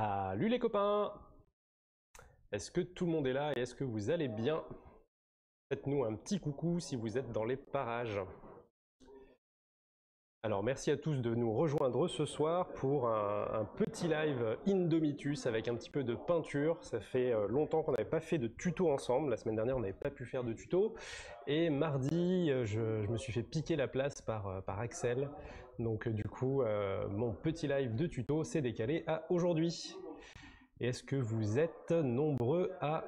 Salut les copains Est-ce que tout le monde est là et est-ce que vous allez bien? Faites-nous un petit coucou si vous êtes dans les parages. Alors merci à tous de nous rejoindre ce soir pour un, petit live Indomitus avec un petit peu de peinture. Ça fait euh, longtemps qu'on n'avait pas fait de tuto ensemble. La semaine dernière on n'avait pas pu faire de tuto. Et mardi euh, je, me suis fait piquer la place par, euh, par Axel. Donc du coup mon petit live de tuto s'est décalé à aujourd'hui. Est-ce que vous êtes nombreux à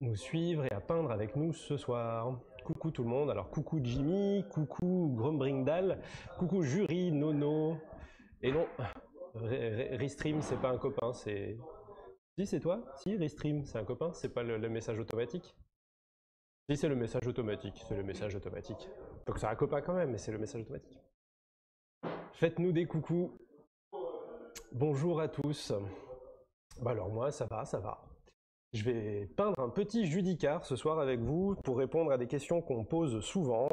nous suivre et à peindre avec nous ce soir? Coucou tout le monde, alors coucou Jimmy, coucou Grumbringdal, coucou Jury, Nono, et non, Restream c'est pas un copain, c'est... Si c'est toi? Si, Restream c'est un copain, c'est pas le, message automatique? Si c'est le message automatique, c'est le message automatique. Donc c'est un copain quand même, mais c'est le message automatique. Faites-nous des coucous. Bonjour à tous. Bah alors moi ça va, ça va. Je vais peindre un petit judicar ce soir avec vous pour répondre à des questions qu'on pose souvent,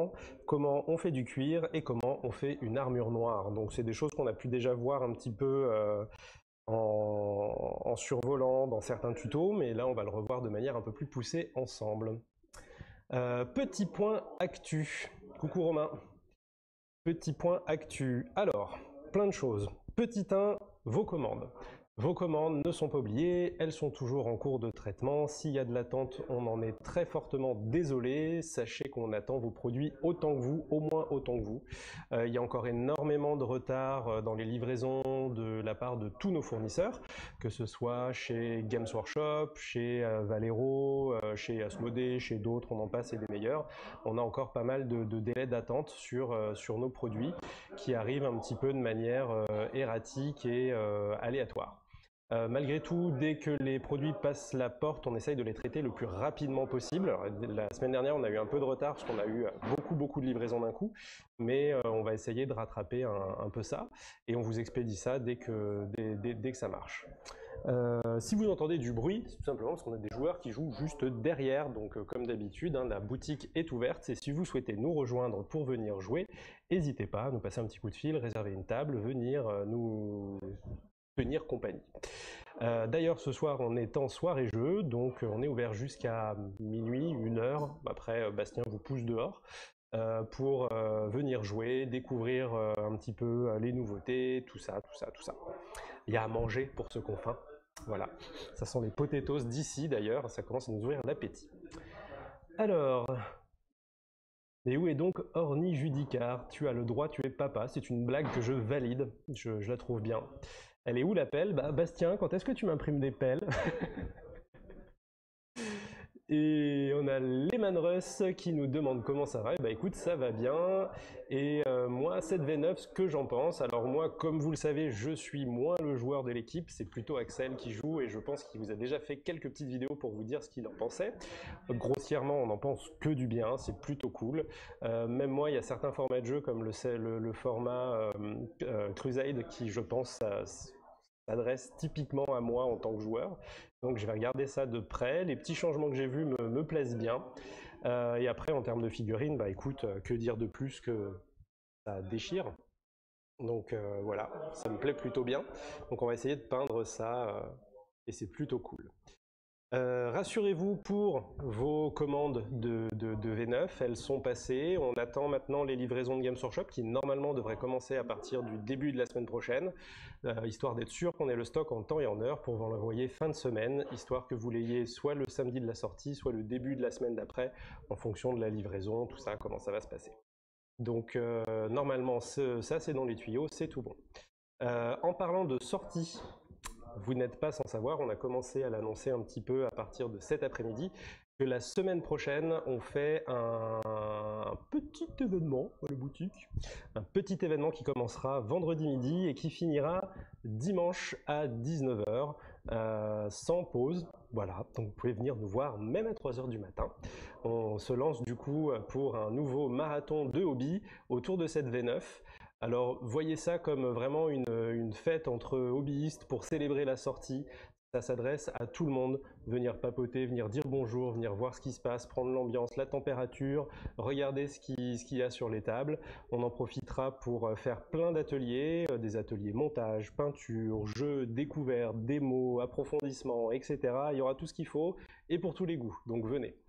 comment on fait du cuir et comment on fait une armure noire? Donc c'est des choses qu'on a pu déjà voir un petit peu euh, en, survolant dans certains tutos, mais là on va le revoir de manière un peu plus poussée ensemble. Euh, petit point actu. Coucou Romain. Petit point actu. Alors, plein de choses. Petit 1, vos commandes. Vos commandes ne sont pas oubliées, elles sont toujours en cours de traitement. S'il y a de l'attente, on en est très fortement désolé. Sachez qu'on attend vos produits autant que vous, au moins autant que vous. Euh, il y a encore énormément de retard euh, dans les livraisons de la part de tous nos fournisseurs, que ce soit chez Games Workshop, chez euh, Valero, chez Asmodee, chez d'autres, on en passe et des meilleurs. On a encore pas mal de, délais d'attente sur, sur nos produits qui arrivent un petit peu de manière erratique et aléatoire. Euh, malgré tout, dès que les produits passent la porte, on essaye de les traiter le plus rapidement possible. la semaine dernière, on a eu un peu de retard parce qu'on a eu beaucoup, beaucoup de livraisons d'un coup, mais euh, on va essayer de rattraper un, peu ça et on vous expédie ça dès que, ça marche. Euh, si vous entendez du bruit, c'est tout simplement parce qu'on a des joueurs qui jouent juste derrière, donc comme d'habitude, hein, la boutique est ouverte et si vous souhaitez nous rejoindre pour venir jouer, n'hésitez pas à nous passer un petit coup de fil, réserver une table, venir nous compagnie. Euh, d'ailleurs, ce soir, on est en soirée jeu, donc euh, on est ouvert jusqu'à minuit, une heure. Après, euh, Bastien vous pousse dehors. pour venir jouer, découvrir un petit peu les nouveautés, tout ça, tout ça, tout ça. Il y a à manger pour ceux qu'on faim. Voilà, ça sont les potatoes d'ici d'ailleurs, ça commence à nous ouvrir l'appétit. Alors, et où est donc Orni Judicar? Tu as le droit, tu es papa, c'est une blague que je valide, je la trouve bien. Elle est où la pelle Bah Bastien, quand est-ce que tu m'imprimes des pelles? Et on a Lehman Russ qui nous demande comment ça va. bah écoute, ça va bien. Et euh, moi, cette V9, ce que j'en pense. Alors moi, comme vous le savez, je suis moins le joueur de l'équipe. C'est plutôt Axel qui joue et je pense qu'il vous a déjà fait quelques petites vidéos pour vous dire ce qu'il en pensait. Grossièrement, on n'en pense que du bien. C'est plutôt cool. Euh, même moi, il y a certains formats de jeu comme le, format euh, Crusade qui, je pense, s'adresse typiquement à moi en tant que joueur. Donc je vais regarder ça de près. Les petits changements que j'ai vus me, plaisent bien. Euh, et après, en termes de figurines, bah écoute, euh, que dire de plus que ça déchire. Donc euh, voilà, ça me plaît plutôt bien. Donc on va essayer de peindre ça et c'est plutôt cool. Euh, rassurez-vous pour vos commandes de, V9, elles sont passées. On attend maintenant les livraisons de Games Workshop qui normalement devraient commencer à partir du début de la semaine prochaine, euh, histoire d'être sûr qu'on ait le stock en temps et en heure pour vous l'envoyer fin de semaine, histoire que vous l'ayez soit le samedi de la sortie, soit le début de la semaine d'après, en fonction de la livraison, tout ça, comment ça va se passer. Donc euh, normalement, ça c'est dans les tuyaux, c'est tout bon. en parlant de sortie, vous n'êtes pas sans savoir, on a commencé à l'annoncer un petit peu à partir de cet après-midi, que la semaine prochaine, on fait un petit événement à la boutique, un petit événement qui commencera vendredi midi et qui finira dimanche à 19h, euh, sans pause. Voilà, donc vous pouvez venir nous voir même à 3h du matin. On se lance du coup pour un nouveau marathon de hobby autour de cette V9. Alors voyez ça comme vraiment une, fête entre hobbyistes pour célébrer la sortie. ça s'adresse à tout le monde. Venir papoter, venir dire bonjour, venir voir ce qui se passe, prendre l'ambiance, la température, regarder ce qu'il y a sur les tables. On en profitera pour euh, faire plein d'ateliers, euh, des ateliers montage, peinture, jeux, découvertes, démos, approfondissement, etc. Il y aura tout ce qu'il faut et pour tous les goûts. Donc venez.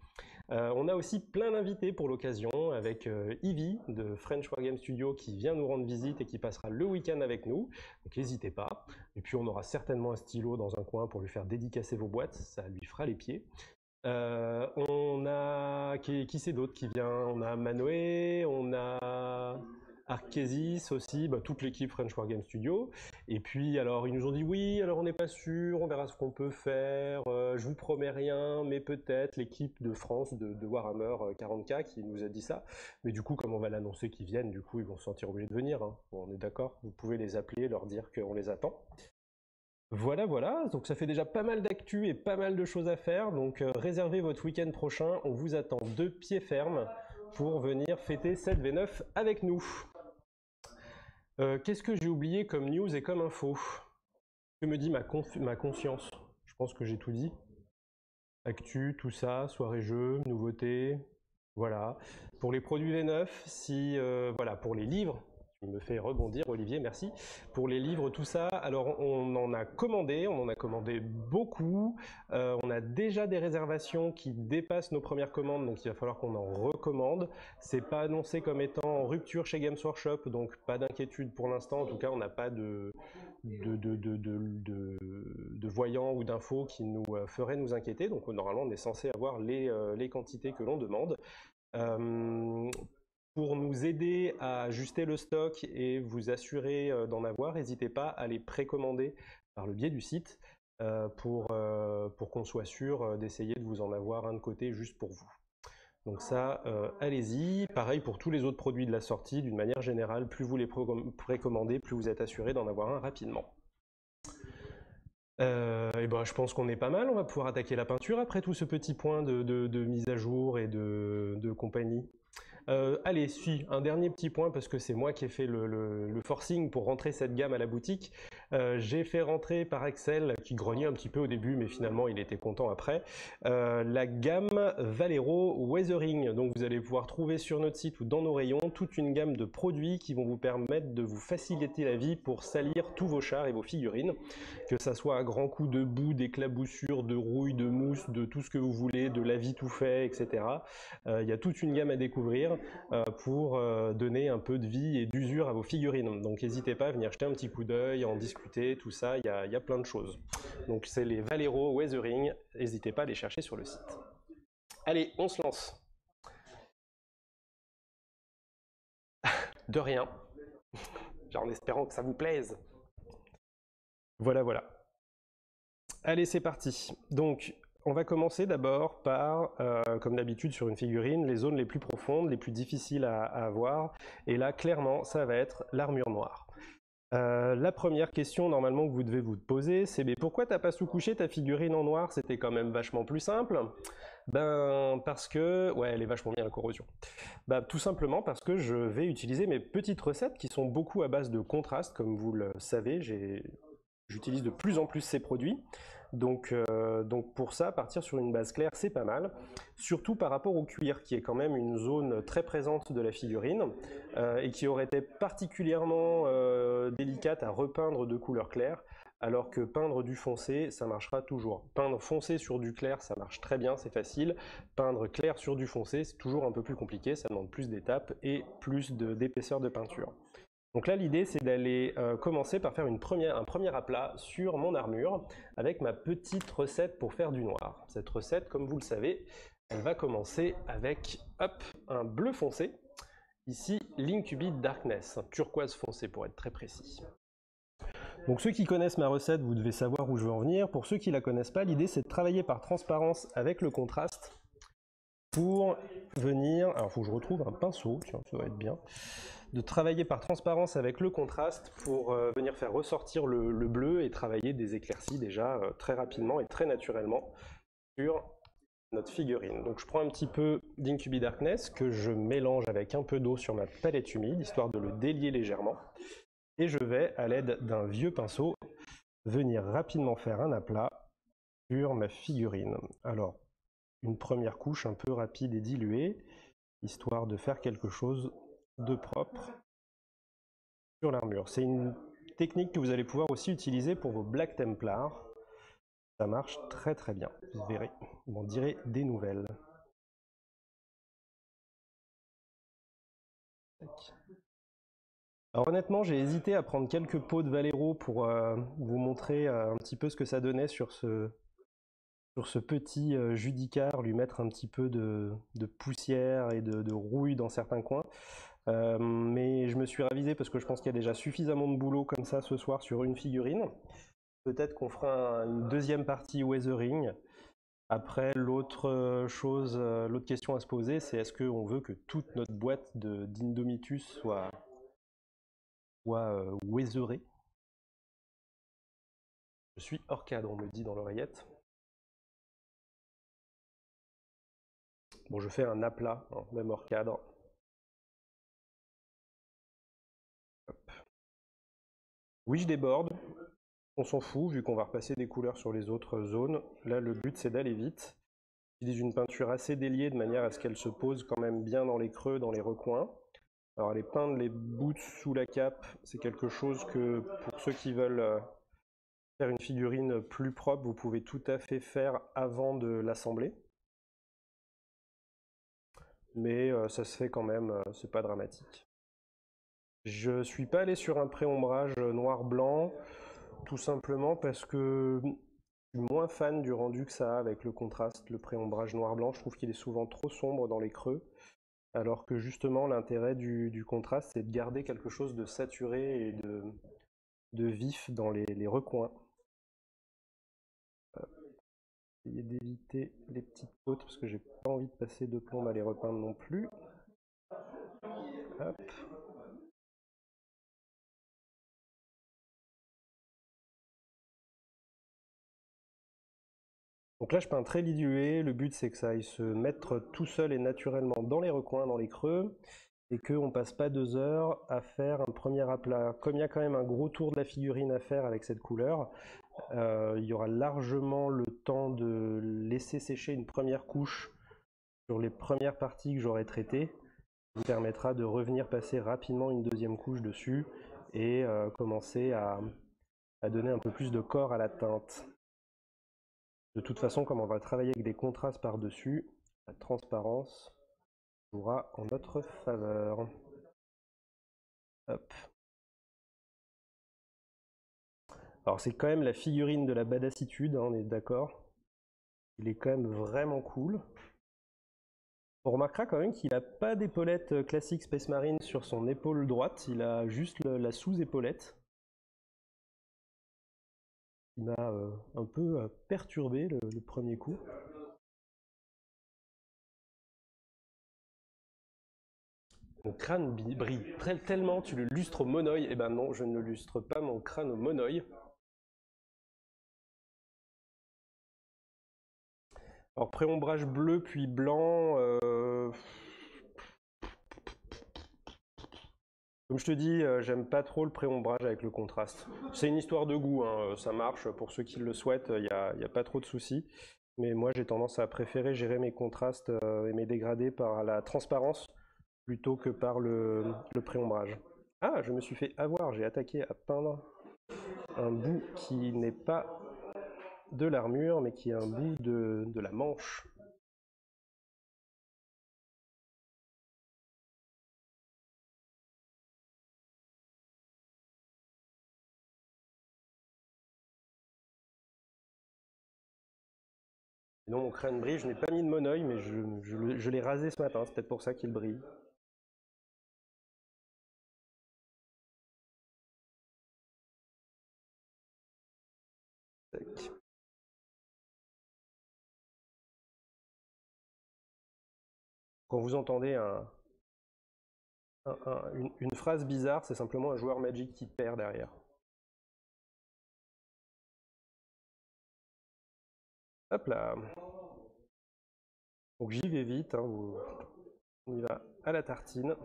Euh, on a aussi plein d'invités pour l'occasion avec euh, Ivy de French Wargame Studio qui vient nous rendre visite et qui passera le week-end avec nous. Donc n'hésitez pas. Et puis on aura certainement un stylo dans un coin pour lui faire dédicacer vos boîtes, ça lui fera les pieds. Euh, on a qui, qui c'est d'autre qui vient? On a Manoé, on a Arkesis aussi, bah, toute l'équipe French Wargame Studio. Et puis, alors, ils nous ont dit oui, alors on n'est pas sûr, on verra ce qu'on peut faire, euh, je vous promets rien, mais peut-être l'équipe de France de, Warhammer 40K euh, qui nous a dit ça. Mais du coup, comme on va l'annoncer qu'ils viennent, du coup, ils vont se sentir obligés de venir. Hein. on est d'accord Vous pouvez les appeler, leur dire qu'on les attend. Voilà, voilà, donc ça fait déjà pas mal d'actu et pas mal de choses à faire, donc euh, réservez votre week-end prochain, on vous attend de pied ferme pour venir fêter cette V9 avec nous. Euh, qu'est-ce que j'ai oublié comme news et comme info? Que me dit ma, ma conscience? Je pense que j'ai tout dit. Actu, tout ça, soirée jeu, nouveautés, voilà. Pour les produits V9, si euh, voilà, pour les livres, me fait rebondir, Olivier, merci. Pour les livres, tout ça, alors on en a commandé, on en a commandé beaucoup. Euh, on a déjà des réservations qui dépassent nos premières commandes, donc il va falloir qu'on en recommande. C'est pas annoncé comme étant en rupture chez Games Workshop, donc pas d'inquiétude pour l'instant. En tout cas, on n'a pas de, de, de, voyants ou d'infos qui nous euh, feraient nous inquiéter. Donc normalement, on est censé avoir les, euh, les quantités que l'on demande pour nous aider à ajuster le stock et vous assurer euh, d'en avoir, n'hésitez pas à les précommander par le biais du site euh, pour, euh, pour qu'on soit sûr d'essayer de vous en avoir un de côté juste pour vous. Donc ça, allez-y. Pareil pour tous les autres produits de la sortie, d'une manière générale, plus vous les précommandez, plus vous êtes assuré d'en avoir un rapidement. et ben, je pense qu'on est pas mal, on va pouvoir attaquer la peinture après tout ce petit point de, mise à jour et de compagnie. Euh, allez, suis un dernier petit point parce que c'est moi qui ai fait le, forcing pour rentrer cette gamme à la boutique. Euh, j'ai fait rentrer par Excel, qui grognait un petit peu au début, mais finalement il était content après, euh, la gamme Valero Weathering. Donc vous allez pouvoir trouver sur notre site ou dans nos rayons toute une gamme de produits qui vont vous permettre de vous faciliter la vie pour salir tous vos chars et vos figurines, que ça soit à grands coups de boue, d'éclaboussures, de rouille, de mousse, de tout ce que vous voulez, de la vie tout fait, etc. Il y a toute une gamme à découvrir. Euh, pour euh, donner un peu de vie et d'usure à vos figurines. Donc n'hésitez pas à venir jeter un petit coup d'œil, en discuter, tout ça, il y a, plein de choses. Donc c'est les Valero Weathering, n'hésitez pas à les chercher sur le site. Allez, on se lance. De rien. En espérant que ça vous plaise. Voilà, voilà. Allez, c'est parti. Donc, on va commencer d'abord par, euh, comme d'habitude sur une figurine, les zones les plus profondes, les plus difficiles à, avoir. Et là, clairement, ça va être l'armure noire. Euh, la première question normalement que vous devez vous poser, c'est mais pourquoi t'as pas sous-couché ta figurine en noir? C'était quand même vachement plus simple. Ben parce que ouais, elle est vachement bien la corrosion. Ben, tout simplement parce que je vais utiliser mes petites recettes qui sont beaucoup à base de contraste, comme vous le savez. J'utilise de plus en plus ces produits. Donc, euh, donc pour ça, partir sur une base claire, c'est pas mal. Surtout par rapport au cuir, qui est quand même une zone très présente de la figurine euh, et qui aurait été particulièrement euh, délicate à repeindre de couleur claire. Alors que peindre du foncé, ça marchera toujours. Peindre foncé sur du clair, ça marche très bien, c'est facile. Peindre clair sur du foncé, c'est toujours un peu plus compliqué, ça demande plus d'étapes et plus d'épaisseur de peinture. Donc là, l'idée, c'est d'aller euh, commencer par faire une première, un premier aplat sur mon armure avec ma petite recette pour faire du noir. Cette recette, comme vous le savez, elle va commencer avec hop, un bleu foncé. Ici, l'Incubit Darkness, un turquoise foncé pour être très précis. Donc ceux qui connaissent ma recette, vous devez savoir où je veux en venir. Pour ceux qui ne la connaissent pas, l'idée c'est de travailler par transparence avec le contraste pour venir... Alors il faut que je retrouve un pinceau, tiens, ça va être bien de travailler par transparence avec le contraste pour euh, venir faire ressortir le, bleu et travailler des éclaircies déjà euh, très rapidement et très naturellement sur notre figurine. Donc je prends un petit peu d'Incubi Darkness que je mélange avec un peu d'eau sur ma palette humide, histoire de le délier légèrement. Et je vais, à l'aide d'un vieux pinceau, venir rapidement faire un aplat sur ma figurine. Alors, une première couche un peu rapide et diluée, histoire de faire quelque chose de propre sur l'armure. C'est une technique que vous allez pouvoir aussi utiliser pour vos Black Templars. Ça marche très très bien, vous verrez, vous m'en direz des nouvelles. Alors honnêtement, j'ai hésité à prendre quelques pots de Valero pour euh, vous montrer euh, un petit peu ce que ça donnait sur ce, petit euh, Judicar, lui mettre un petit peu de, poussière et de, rouille dans certains coins. Mais je me suis ravisé parce que je pense qu'il y a déjà suffisamment de boulot comme ça ce soir sur une figurine. Peut-être qu'on fera une deuxième partie Weathering. Après, l'autre chose, l'autre question à se poser, c'est est-ce qu'on veut que toute notre boîte d'Indomitus soit soit euh, Je suis hors cadre, on me dit dans l'oreillette. Bon, je fais un aplat, hein, même hors cadre. Oui, je déborde. On s'en fout, vu qu'on va repasser des couleurs sur les autres zones. Là, le but, c'est d'aller vite. J'utilise une peinture assez déliée, de manière à ce qu'elle se pose quand même bien dans les creux, dans les recoins. Alors les peindre les boots sous la cape, c'est quelque chose que pour ceux qui veulent euh, faire une figurine plus propre, vous pouvez tout à fait faire avant de l'assembler. Mais euh, ça se fait quand même, euh, c'est pas dramatique. Je suis pas allé sur un pré-ombrage noir-blanc, tout simplement parce que je suis moins fan du rendu que ça a avec le contraste, le pré-ombrage noir-blanc. Je trouve qu'il est souvent trop sombre dans les creux. Alors que justement, l'intérêt du, contraste, c'est de garder quelque chose de saturé et de, vif dans les, recoins. Essayez d'éviter les petites côtes parce que j'ai pas envie de passer de plomb à les repeindre non plus. Donc là, je peins très dilué. Le but, c'est que ça aille se mettre tout seul et naturellement dans les recoins, dans les creux, et qu'on ne passe pas deux heures à faire un premier aplat. Comme il y a quand même un gros tour de la figurine à faire avec cette couleur, euh, il y aura largement le temps de laisser sécher une première couche sur les premières parties que j'aurai traitées, qui permettra de revenir passer rapidement une deuxième couche dessus et euh, commencer à donner un peu plus de corps à la teinte. De toute façon, comme on va travailler avec des contrastes par-dessus, la transparence jouera en notre faveur. Alors c'est quand même la figurine de la badassitude, hein, on est d'accord. Il est quand même vraiment cool. On remarquera quand même qu'il n'a pas d'épaulette classique Space Marine sur son épaule droite, il a juste la sous-épaulette qui m'a euh, un peu euh, perturbé le, premier coup. Mon crâne brille tellement, tu le lustres au monoeil. Eh ben non, je ne lustre pas mon crâne au monoeil. Alors préombrage bleu puis blanc, euh, Comme je te dis, euh, j'aime pas trop le pré-ombrage avec le contraste. C'est une histoire de goût, hein, ça marche, pour ceux qui le souhaitent, il n'y a, pas trop de soucis. Mais moi j'ai tendance à préférer gérer mes contrastes euh, et mes dégradés par la transparence plutôt que par le, pré-ombrage. Ah, je me suis fait avoir, j'ai attaqué à peindre un bout qui n'est pas de l'armure, mais qui est un bout de la manche. Non, mon crâne brille, je n'ai pas mis de monoeil, mais je, l'ai rasé ce matin, c'est peut-être pour ça qu'il brille. Quand vous entendez une, une phrase bizarre, c'est simplement un joueur Magic qui perd derrière. Hop là. Donc j'y vais vite. Hein, On y va à la tartine.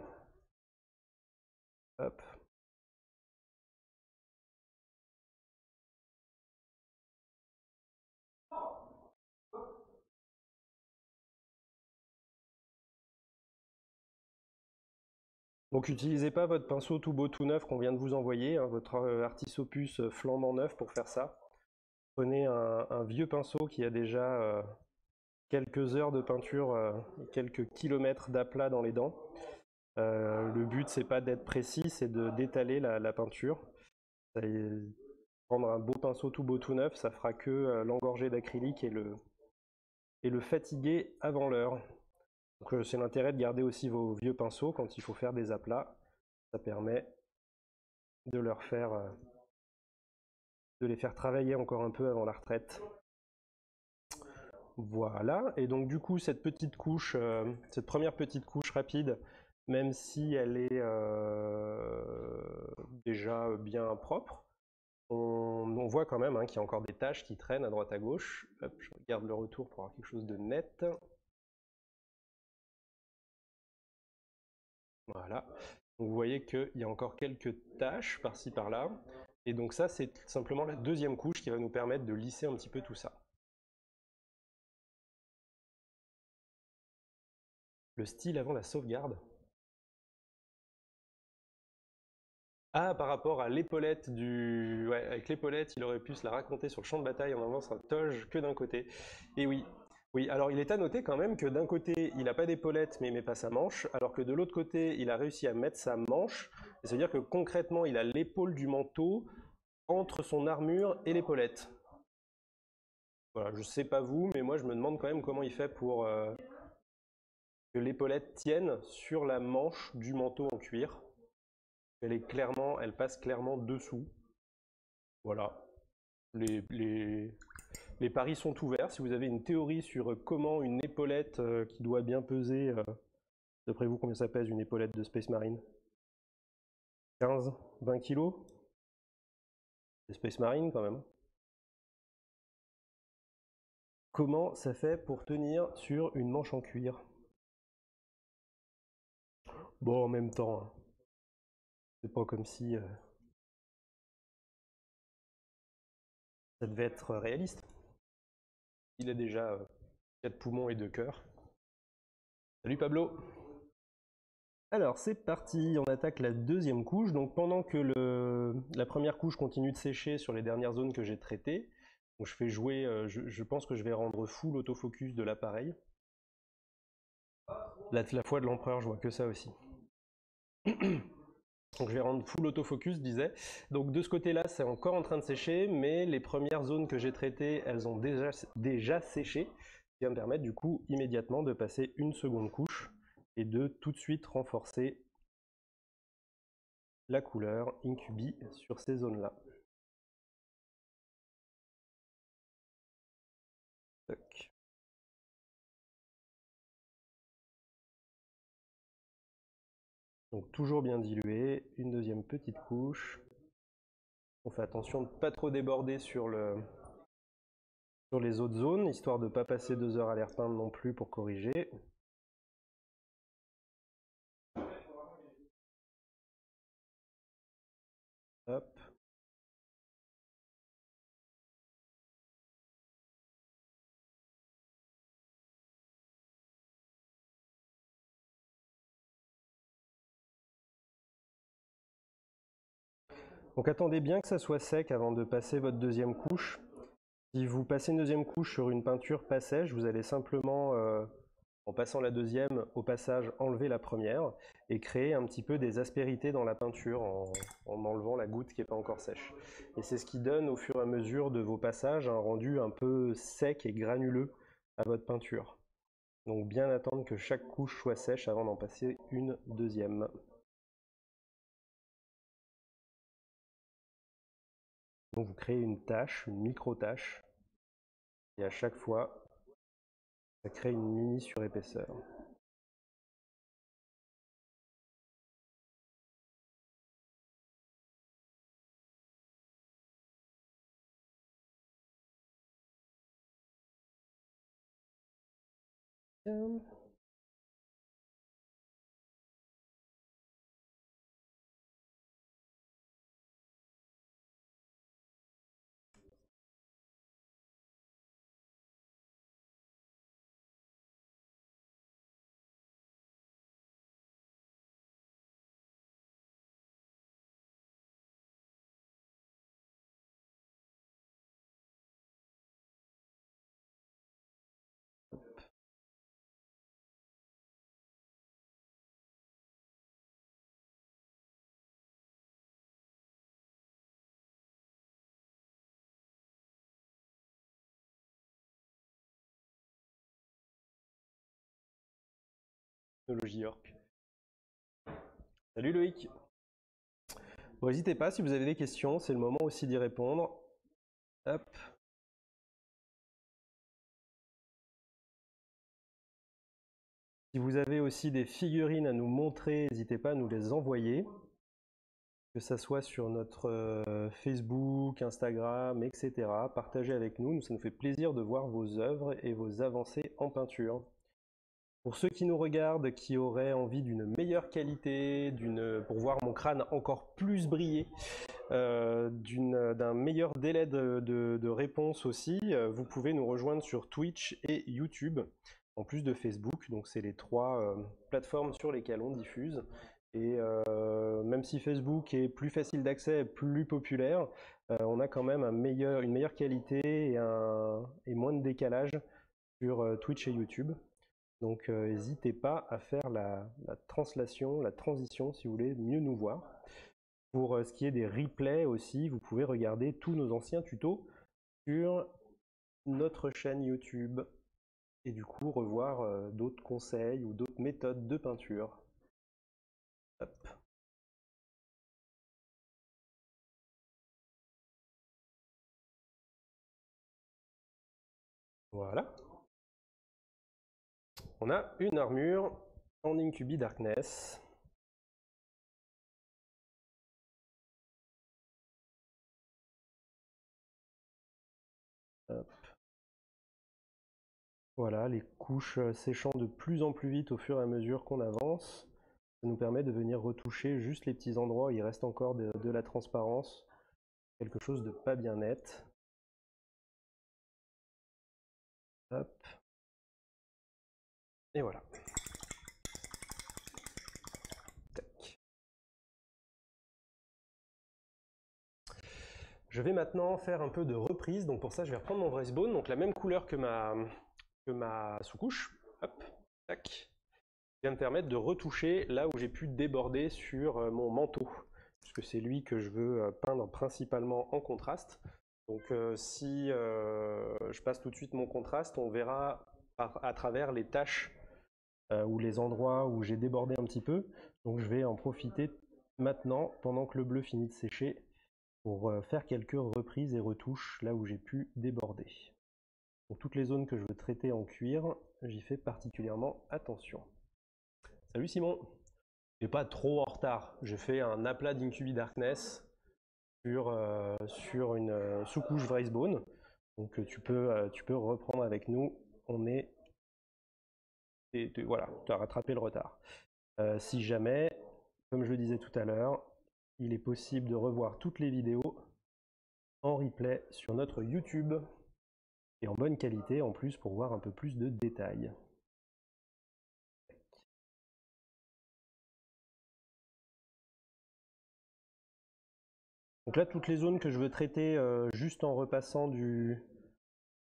Hop. Donc n'utilisez pas votre pinceau tout beau tout neuf qu'on vient de vous envoyer, hein, votre euh, Artisopus euh, flambant neuf pour faire ça. Prenez un, vieux pinceau qui a déjà euh, quelques heures de peinture, quelques kilomètres d'aplat dans les dents. le but c'est pas d'être précis, c'est de d'étaler la, peinture. prendre un beau pinceau tout beau tout neuf, ça fera que l'engorger d'acrylique et le, et le fatiguer avant l'heure. Donc euh, c'est l'intérêt de garder aussi vos vieux pinceaux quand il faut faire des aplats. Ça permet de leur faire euh, de les faire travailler encore un peu avant la retraite. Voilà, et donc du coup cette petite couche, euh, cette première petite couche rapide, même si elle est déjà bien propre, on, voit quand même hein, qu'il y a encore des taches qui traînent à droite à gauche. je regarde le retour pour avoir quelque chose de net. Voilà. vous voyez qu'il y a encore quelques taches par-ci par-là. Et donc ça, c'est simplement la deuxième couche qui va nous permettre de lisser un petit peu tout ça. Le style avant la sauvegarde. Ah, par rapport à l'épaulette du... Ouais, avec l'épaulette, il aurait pu se la raconter sur le champ de bataille en avance un toge que d'un côté. Et oui, oui, alors il est à noter quand même que d'un côté, il n'a pas d'épaulette, mais il met pas sa manche, alors que de l'autre côté, il a réussi à mettre sa manche. C'est-à-dire que concrètement, il a l'épaule du manteau entre son armure et l'épaulette. Voilà, je sais pas vous, mais moi je me demande quand même comment il fait pour euh, que l'épaulette tienne sur la manche du manteau en cuir. Elle est clairement, elle passe clairement dessous. Voilà. Les, les, les paris sont ouverts. Si vous avez une théorie sur comment une épaulette euh, qui doit bien peser, euh, d'après vous, combien ça pèse une épaulette de Space Marine? 15, 20 kilos Space Marine quand même. Comment ça fait pour tenir sur une manche en cuir? Bon, en même temps, hein. c'est pas comme si euh, ça devait être réaliste. Il a déjà 4 euh, poumons et 2 cœurs. Salut Pablo alors c'est parti, on attaque la deuxième couche. Donc pendant que la première couche continue de sécher sur les dernières zones que j'ai traitées, je fais jouer, euh, je, pense que je vais rendre full l'autofocus de l'appareil. La, fois de l'empereur, je vois que ça aussi. Donc je vais rendre full autofocus, disais. Donc de ce côté-là, c'est encore en train de sécher, mais les premières zones que j'ai traitées, elles ont déjà, déjà séché, ce qui va me permettre du coup immédiatement de passer une seconde couche et de tout de suite renforcer la couleur Incubi sur ces zones-là. Donc toujours bien dilué, une deuxième petite couche. On fait attention de ne pas trop déborder sur, le, sur les autres zones, histoire de ne pas passer deux heures à l'air peindre non plus pour corriger. Donc attendez bien que ça soit sec avant de passer votre deuxième couche. Si vous passez une deuxième couche sur une peinture pas sèche, vous allez simplement, euh, en passant la deuxième, au passage enlever la première et créer un petit peu des aspérités dans la peinture en, enlevant la goutte qui n'est pas encore sèche. Et c'est ce qui donne au fur et à mesure de vos passages un rendu un peu sec et granuleux à votre peinture. Donc bien attendre que chaque couche soit sèche avant d'en passer une deuxième. Donc vous créez une tâche, une micro-tâche, et à chaque fois, ça crée une mini surépaisseur. Um. Salut Loïc. n'hésitez pas si vous avez des questions, c'est le moment aussi d'y répondre. Si vous avez aussi des figurines à nous montrer, n'hésitez pas à nous les envoyer. Que ça soit sur notre euh, Facebook, Instagram, etc. Partagez avec nous, ça nous fait plaisir de voir vos œuvres et vos avancées en peinture. Pour ceux qui nous regardent, qui auraient envie d'une meilleure qualité, pour voir mon crâne encore plus briller, euh, d'un meilleur délai de, réponse aussi, euh, vous pouvez nous rejoindre sur Twitch et YouTube en plus de Facebook. Donc c'est les trois euh, plateformes sur lesquelles on diffuse. Et même si Facebook est plus facile d'accès, plus populaire, on a quand même une meilleure qualité et moins de décalage sur Twitch et YouTube. Donc n'hésitez pas à faire la, la, translation, la transition si vous voulez mieux nous voir. Pour ce qui est des replays aussi, vous pouvez regarder tous nos anciens tutos sur notre chaîne YouTube et du coup revoir euh, d'autres conseils ou d'autres méthodes de peinture. Voilà. On a une armure en Incubi Darkness. Voilà, les couches euh, séchant de plus en plus vite au fur et à mesure qu'on avance. Ça nous permet de venir retoucher juste les petits endroits où il reste encore de, la transparence. Quelque chose de pas bien net. Et voilà. Je vais maintenant faire un peu de reprise. Donc pour ça, je vais reprendre mon Brace Bone, donc la même couleur que ma, ma sous-couche, hop, tac, vient me permettre de retoucher là où j'ai pu déborder sur euh, mon manteau, puisque c'est lui que je veux euh, peindre principalement en contraste. Donc euh, si je passe tout de suite mon contraste, on verra à travers les taches ou les endroits où j'ai débordé un petit peu. Donc je vais en profiter maintenant, pendant que le bleu finit de sécher, pour faire quelques reprises et retouches là où j'ai pu déborder. Pour toutes les zones que je veux traiter en cuir, j'y fais particulièrement attention. Salut Simon Je pas trop en retard. Je fais un aplat d'Incubi Darkness sur, euh, une euh, sous-couche Bone. Donc euh, tu peux, tu peux reprendre avec nous. On est... Et, voilà, tu as rattrapé le retard. si jamais, comme je le disais tout à l'heure, il est possible de revoir toutes les vidéos en replay sur notre YouTube et en bonne qualité en plus pour voir un peu plus de détails. Donc là, toutes les zones que je veux traiter euh, juste en repassant du,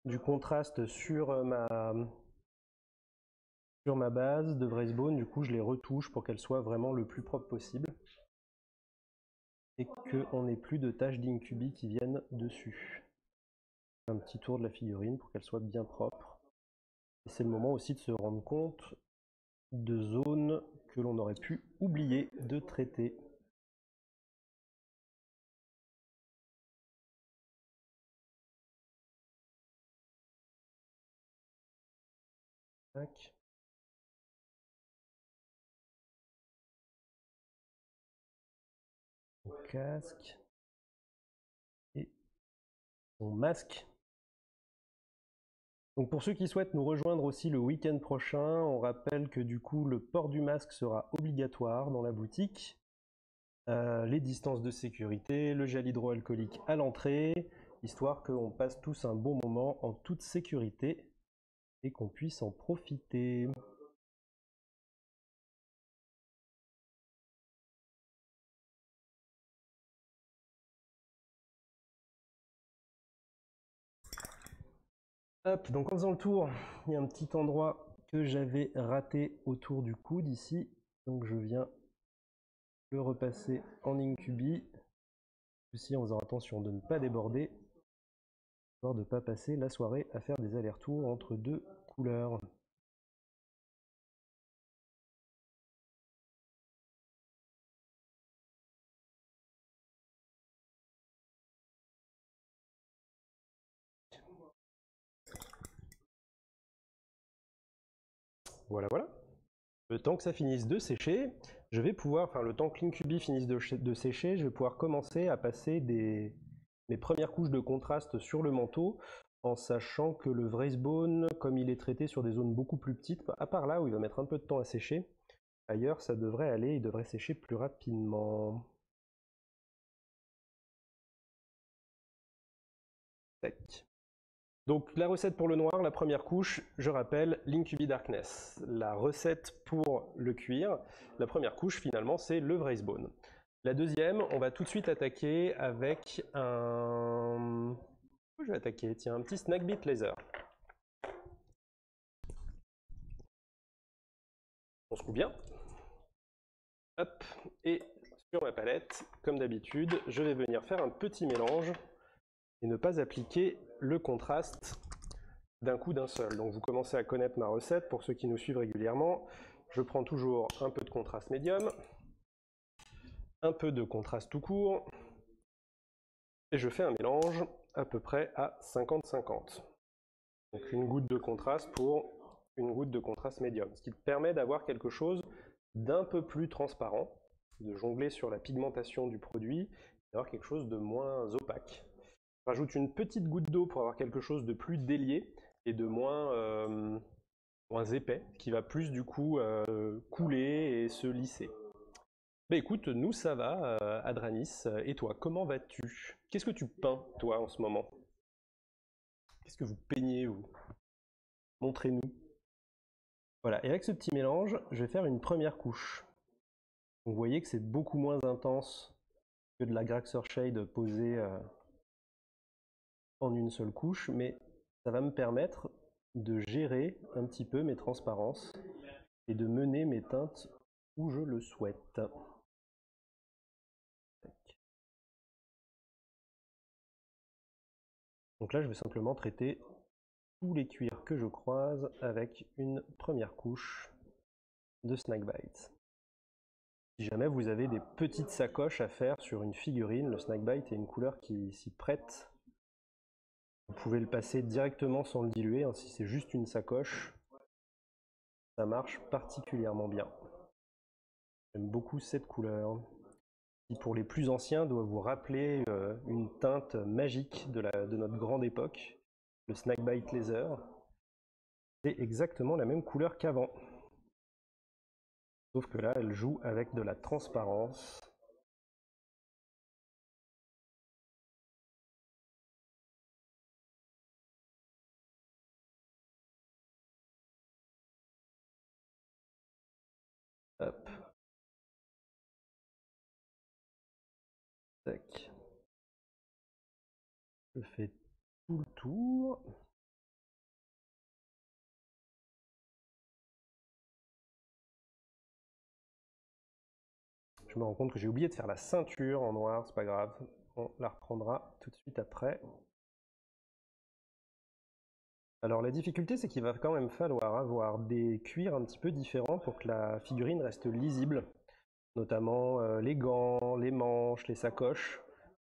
du contraste sur euh, ma, sur ma base de Bone, du coup je les retouche pour qu'elles soient vraiment le plus propre possible et qu'on n'ait plus de taches d'incubi qui viennent dessus un petit tour de la figurine pour qu'elle soit bien propre. Et c'est le moment aussi de se rendre compte de zones que l'on aurait pu oublier de traiter. Casque et son masque donc pour ceux qui souhaitent nous rejoindre aussi le week-end prochain, on rappelle que du coup le port du masque sera obligatoire dans la boutique. Euh, les distances de sécurité, le gel hydroalcoolique à l'entrée, histoire qu'on passe tous un bon moment en toute sécurité et qu'on puisse en profiter. Hop, donc en faisant le tour, il y a un petit endroit que j'avais raté autour du coude ici. Donc je viens le repasser en incubi. Aussi en faisant attention de ne pas déborder, de ne pas passer la soirée à faire des allers-retours entre deux couleurs. Voilà, voilà. Le temps que ça finisse de sécher, je vais pouvoir, enfin le temps que l'Incubi finisse de, sécher, je vais pouvoir commencer à passer mes premières couches de contraste sur le manteau en sachant que le Bone, comme il est traité sur des zones beaucoup plus petites, à part là où il va mettre un peu de temps à sécher, ailleurs ça devrait aller, il devrait sécher plus rapidement. Donc la recette pour le noir, la première couche, je rappelle, l'Incubi Darkness. La recette pour le cuir, la première couche finalement, c'est le Bone. La deuxième, on va tout de suite attaquer avec un... Je vais attaquer? Tiens, un petit Snackbit Laser. On se coupe bien. Et sur ma palette, comme d'habitude, je vais venir faire un petit mélange et ne pas appliquer le contraste d'un coup d'un seul. Donc vous commencez à connaître ma recette pour ceux qui nous suivent régulièrement. Je prends toujours un peu de contraste médium, un peu de contraste tout court, et je fais un mélange à peu près à 50-50. Donc une goutte de contraste pour une goutte de contraste médium, ce qui permet d'avoir quelque chose d'un peu plus transparent, de jongler sur la pigmentation du produit, d'avoir quelque chose de moins opaque rajoute une petite goutte d'eau pour avoir quelque chose de plus délié et de moins, euh, moins épais, qui va plus du coup euh, couler et se lisser. Bah écoute, nous ça va, euh, Adranis, et toi, comment vas-tu? Qu'est-ce que tu peins, toi, en ce moment? Qu'est-ce que vous peignez, vous? Montrez-nous. Voilà, et avec ce petit mélange, je vais faire une première couche. vous voyez que c'est beaucoup moins intense que de la Graxer Shade posée en une seule couche, mais ça va me permettre de gérer un petit peu mes transparences et de mener mes teintes où je le souhaite. Donc là, je vais simplement traiter tous les cuirs que je croise avec une première couche de Snackbite. Si jamais vous avez des petites sacoches à faire sur une figurine, le Snackbite est une couleur qui s'y prête vous pouvez le passer directement sans le diluer, hein, si c'est juste une sacoche, ça marche particulièrement bien. J'aime beaucoup cette couleur, qui pour les plus anciens doit vous rappeler euh, une teinte magique de, de notre grande époque, le Snackbite Laser. C'est exactement la même couleur qu'avant. Sauf que là, elle joue avec de la transparence Je fais tout le tour. Je me rends compte que j'ai oublié de faire la ceinture en noir, c'est pas grave. On la reprendra tout de suite après. Alors la difficulté, c'est qu'il va quand même falloir avoir des cuirs un petit peu différents pour que la figurine reste lisible, notamment euh, les gants, les manches, les sacoches.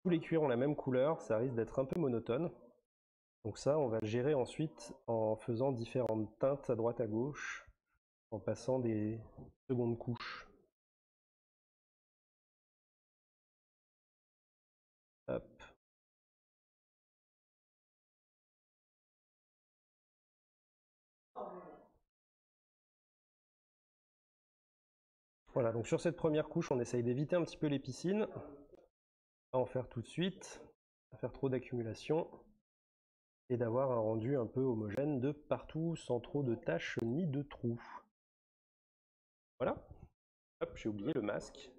Tous les cuirs ont la même couleur, ça risque d'être un peu monotone. Donc ça, on va le gérer ensuite en faisant différentes teintes à droite à gauche, en passant des secondes couches. Voilà, donc sur cette première couche, on essaye d'éviter un petit peu les piscines. En faire tout de suite, pas faire trop d'accumulation. Et d'avoir un rendu un peu homogène de partout, sans trop de taches ni de trous. Voilà. J'ai oublié le masque.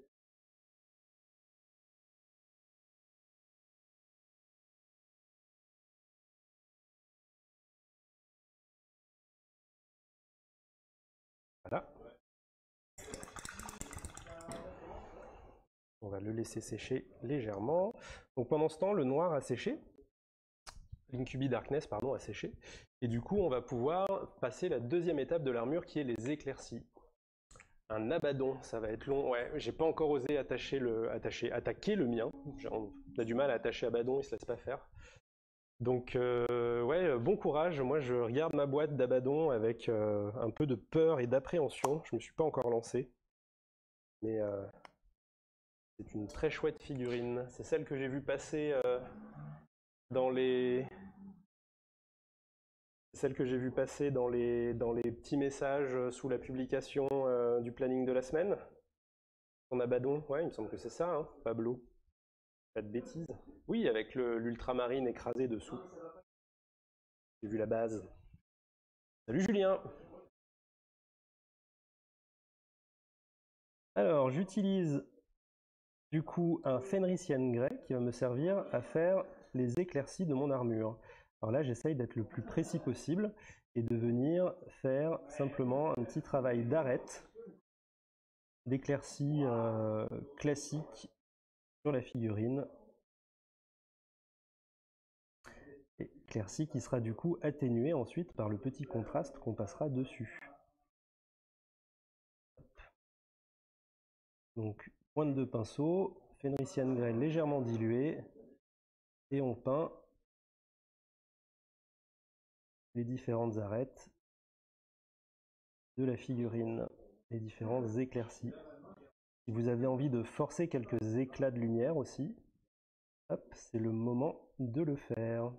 On va le laisser sécher légèrement. Donc pendant ce temps, le noir a séché. L'Incubi Darkness, pardon, a séché. Et du coup, on va pouvoir passer la deuxième étape de l'armure qui est les éclaircies. Un abaddon, ça va être long. Ouais, j'ai pas encore osé attacher le, attaquer le mien. On a du mal à attacher abaddon, il se laisse pas faire. Donc, euh, ouais, bon courage. Moi, je regarde ma boîte d'Abaddon avec euh, un peu de peur et d'appréhension. Je me suis pas encore lancé. Mais euh, c'est une très chouette figurine. C'est celle que j'ai vue passer dans les. Celle que j'ai vue passer dans les, dans les petits messages sous la publication du planning de la semaine. En Abaddon, ouais, il me semble que c'est ça, hein, Pablo. Pas de bêtises. Oui, avec l'ultramarine écrasé dessous. J'ai vu la base. Salut Julien Alors, j'utilise du coup un Fenrisian Grey qui va me servir à faire les éclaircies de mon armure. Alors là, j'essaye d'être le plus précis possible et de venir faire simplement un petit travail d'arête, d'éclaircie euh, classique sur la figurine. Éclaircie qui sera du coup atténuée ensuite par le petit contraste qu'on passera dessus. Donc pointe de pinceau, Fenrisian Grey légèrement dilué, et on peint les différentes arêtes de la figurine, les différentes éclaircies. Si vous avez envie de forcer quelques éclats de lumière aussi, c'est le moment de le faire.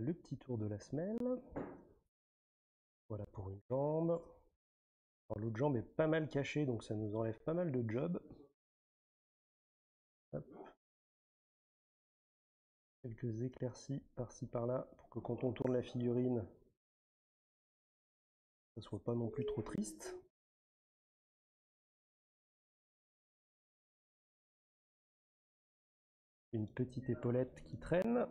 Le petit tour de la semelle. Voilà pour une jambe. L'autre jambe est pas mal cachée, donc ça nous enlève pas mal de job. Quelques éclaircies par-ci par-là, pour que quand on tourne la figurine, ça soit pas non plus trop triste. Une petite épaulette qui traîne.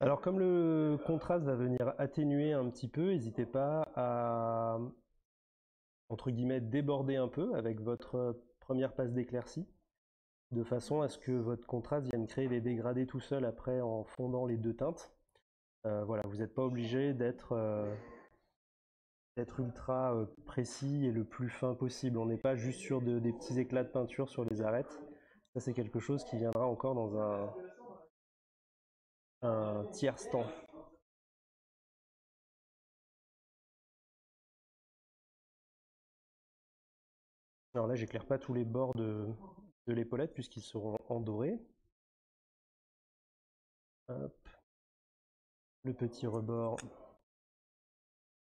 Alors comme le contraste va venir atténuer un petit peu, n'hésitez pas à déborder un peu avec votre première passe d'éclaircie, de façon à ce que votre contraste vienne créer les dégradés tout seul après en fondant les deux teintes. Euh, voilà, vous n'êtes pas obligé d'être euh, ultra euh, précis et le plus fin possible. On n'est pas juste sur des petits éclats de peinture sur les arêtes. Ça c'est quelque chose qui viendra encore dans un, un tiers temps. Alors là, j'éclaire pas tous les bords de, l'épaulette puisqu'ils seront en doré. Le petit rebord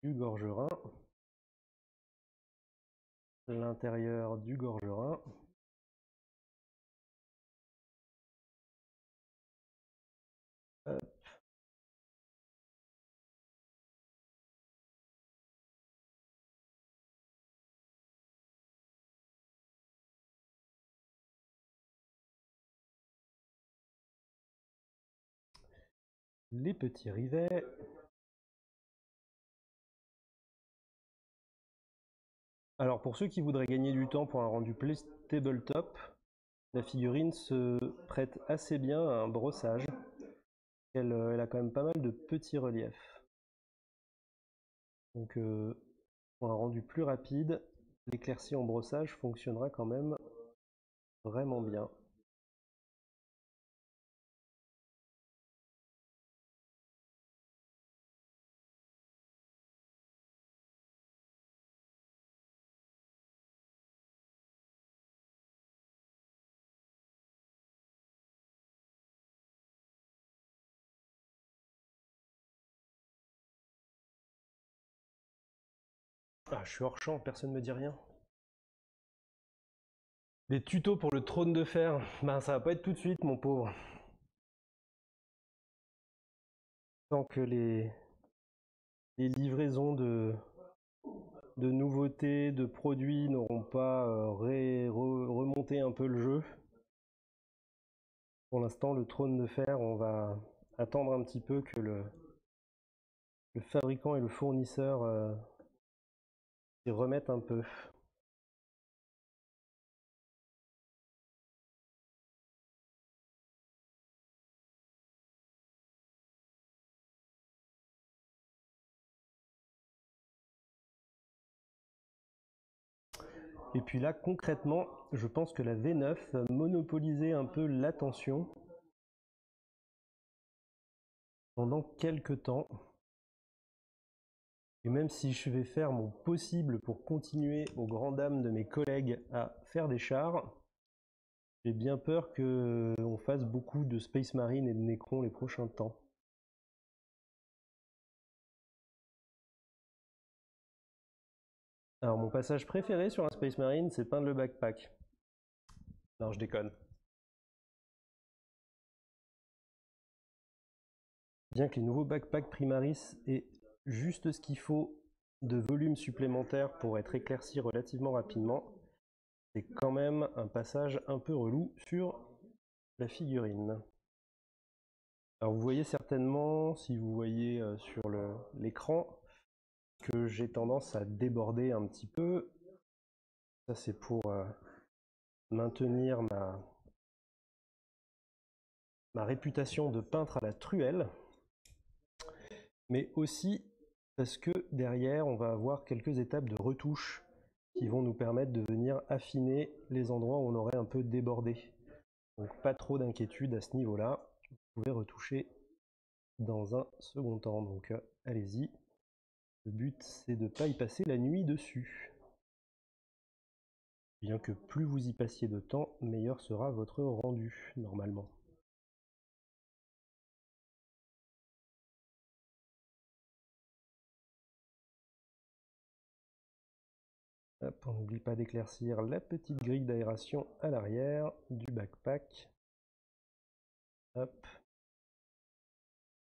du gorgerin. L'intérieur du gorgerin. Les petits rivets. Alors pour ceux qui voudraient gagner du temps pour un rendu plus tabletop, la figurine se prête assez bien à un brossage. Euh, elle, a quand même pas mal de petits reliefs. Donc euh, pour un rendu plus rapide, l'éclaircie en brossage fonctionnera quand même vraiment bien. Ah, je suis hors champ, personne ne me dit rien. Les tutos pour le trône de fer, ben ça va pas être tout de suite, mon pauvre. Tant que les, livraisons de, nouveautés, de produits n'auront pas euh, remonté un peu le jeu. Pour l'instant, le trône de fer, on va attendre un petit peu que le, le fabricant et le fournisseur euh, s'y un peu. Et puis là, concrètement, je pense que la V9 monopolisait un peu l'attention pendant quelques temps. Et même si je vais faire mon possible pour continuer aux grandes dames de mes collègues à faire des chars, j'ai bien peur qu'on fasse beaucoup de Space Marine et de Necron les prochains temps. Alors mon passage préféré sur un Space Marine, c'est peindre le backpack. Non, je déconne. Bien que les nouveaux backpacks Primaris aient juste ce qu'il faut de volume supplémentaire pour être éclairci relativement rapidement, c'est quand même un passage un peu relou sur la figurine. Alors vous voyez certainement, si vous voyez euh, sur l'écran, que j'ai tendance à déborder un petit peu. Ça c'est pour euh, maintenir ma, ma réputation de peintre à la truelle, mais aussi parce que derrière on va avoir quelques étapes de retouche qui vont nous permettre de venir affiner les endroits où on aurait un peu débordé. Donc pas trop d'inquiétude à ce niveau-là. Vous pouvez retoucher dans un second temps. Donc euh, allez-y. Le but, c'est de ne pas y passer la nuit dessus. Bien que plus vous y passiez de temps, meilleur sera votre rendu, normalement. On n'oublie pas d'éclaircir la petite grille d'aération à l'arrière du backpack.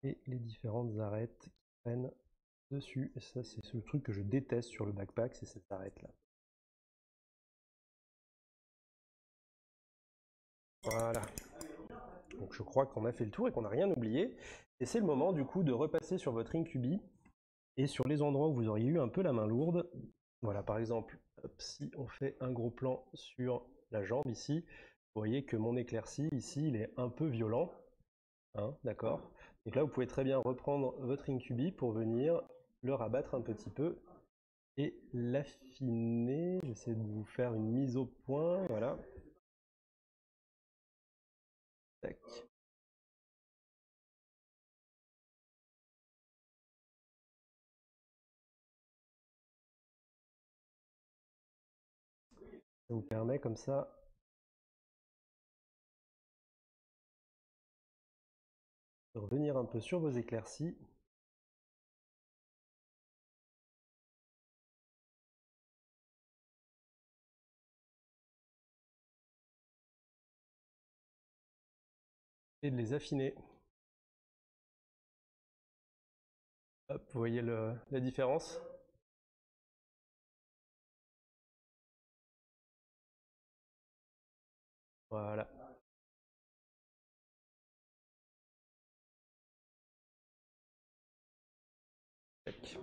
Et les différentes arêtes qui prennent dessus. Et ça, c'est ce truc que je déteste sur le backpack, c'est cette arête là. Voilà. Donc je crois qu'on a fait le tour et qu'on n'a rien oublié. Et c'est le moment du coup de repasser sur votre Incubi et sur les endroits où vous auriez eu un peu la main lourde. Voilà, par exemple, si on fait un gros plan sur la jambe ici, vous voyez que mon éclairci ici, il est un peu violent. Hein, D'accord Donc là, vous pouvez très bien reprendre votre Incubi pour venir le rabattre un petit peu et l'affiner. J'essaie de vous faire une mise au point, voilà. Tac. Ça vous permet comme ça de revenir un peu sur vos éclaircies de les affiner. Vous voyez le, la différence? Voilà.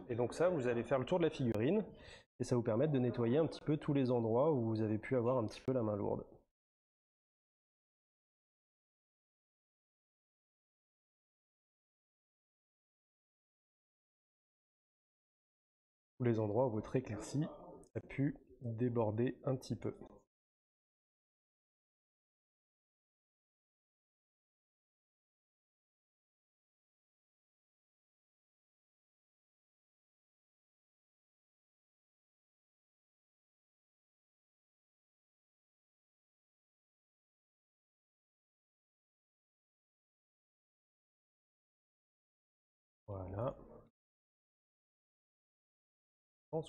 Et donc ça, vous allez faire le tour de la figurine et ça vous permet de nettoyer un petit peu tous les endroits où vous avez pu avoir un petit peu la main lourde. les endroits où votre éclaircie a pu déborder un petit peu.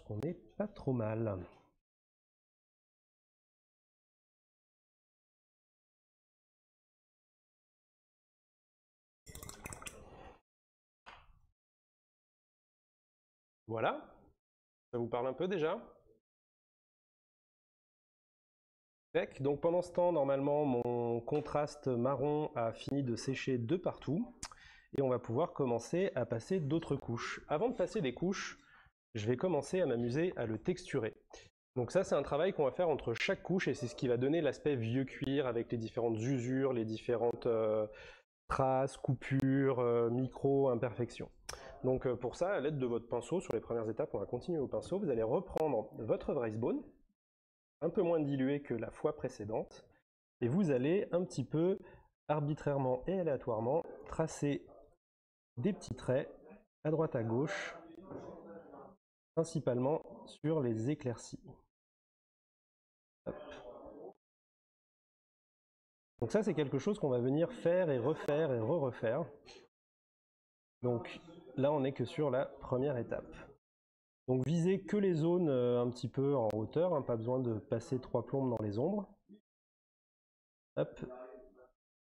Qu'on n'est pas trop mal. Voilà, ça vous parle un peu déjà? Donc pendant ce temps, normalement, mon contraste marron a fini de sécher de partout. Et on va pouvoir commencer à passer d'autres couches. Avant de passer des couches, je vais commencer à m'amuser à le texturer. Donc ça, c'est un travail qu'on va faire entre chaque couche et c'est ce qui va donner l'aspect vieux cuir avec les différentes usures, les différentes euh, traces, coupures, euh, micro-imperfections. Donc euh, pour ça, à l'aide de votre pinceau, sur les premières étapes, on va continuer au pinceau, vous allez reprendre votre Bone un peu moins dilué que la fois précédente. Et vous allez un petit peu arbitrairement et aléatoirement tracer des petits traits à droite à gauche, principalement sur les éclaircies. Donc ça, c'est quelque chose qu'on va venir faire et refaire et re-refaire. Donc là, on n'est que sur la première étape. Donc visez que les zones euh, un petit peu en hauteur, hein, pas besoin de passer trois plombes dans les ombres. Hop,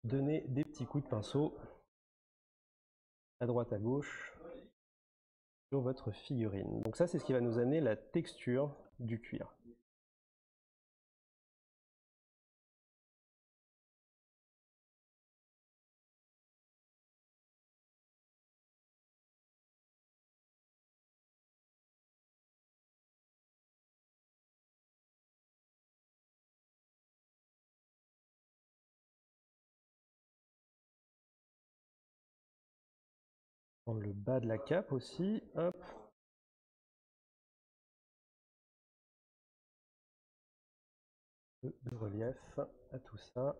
des petits coups de pinceau à droite à gauche sur votre figurine. Donc ça c'est ce qui va nous amener la texture du cuir. Le bas de la cape aussi. Hop. de relief à tout ça.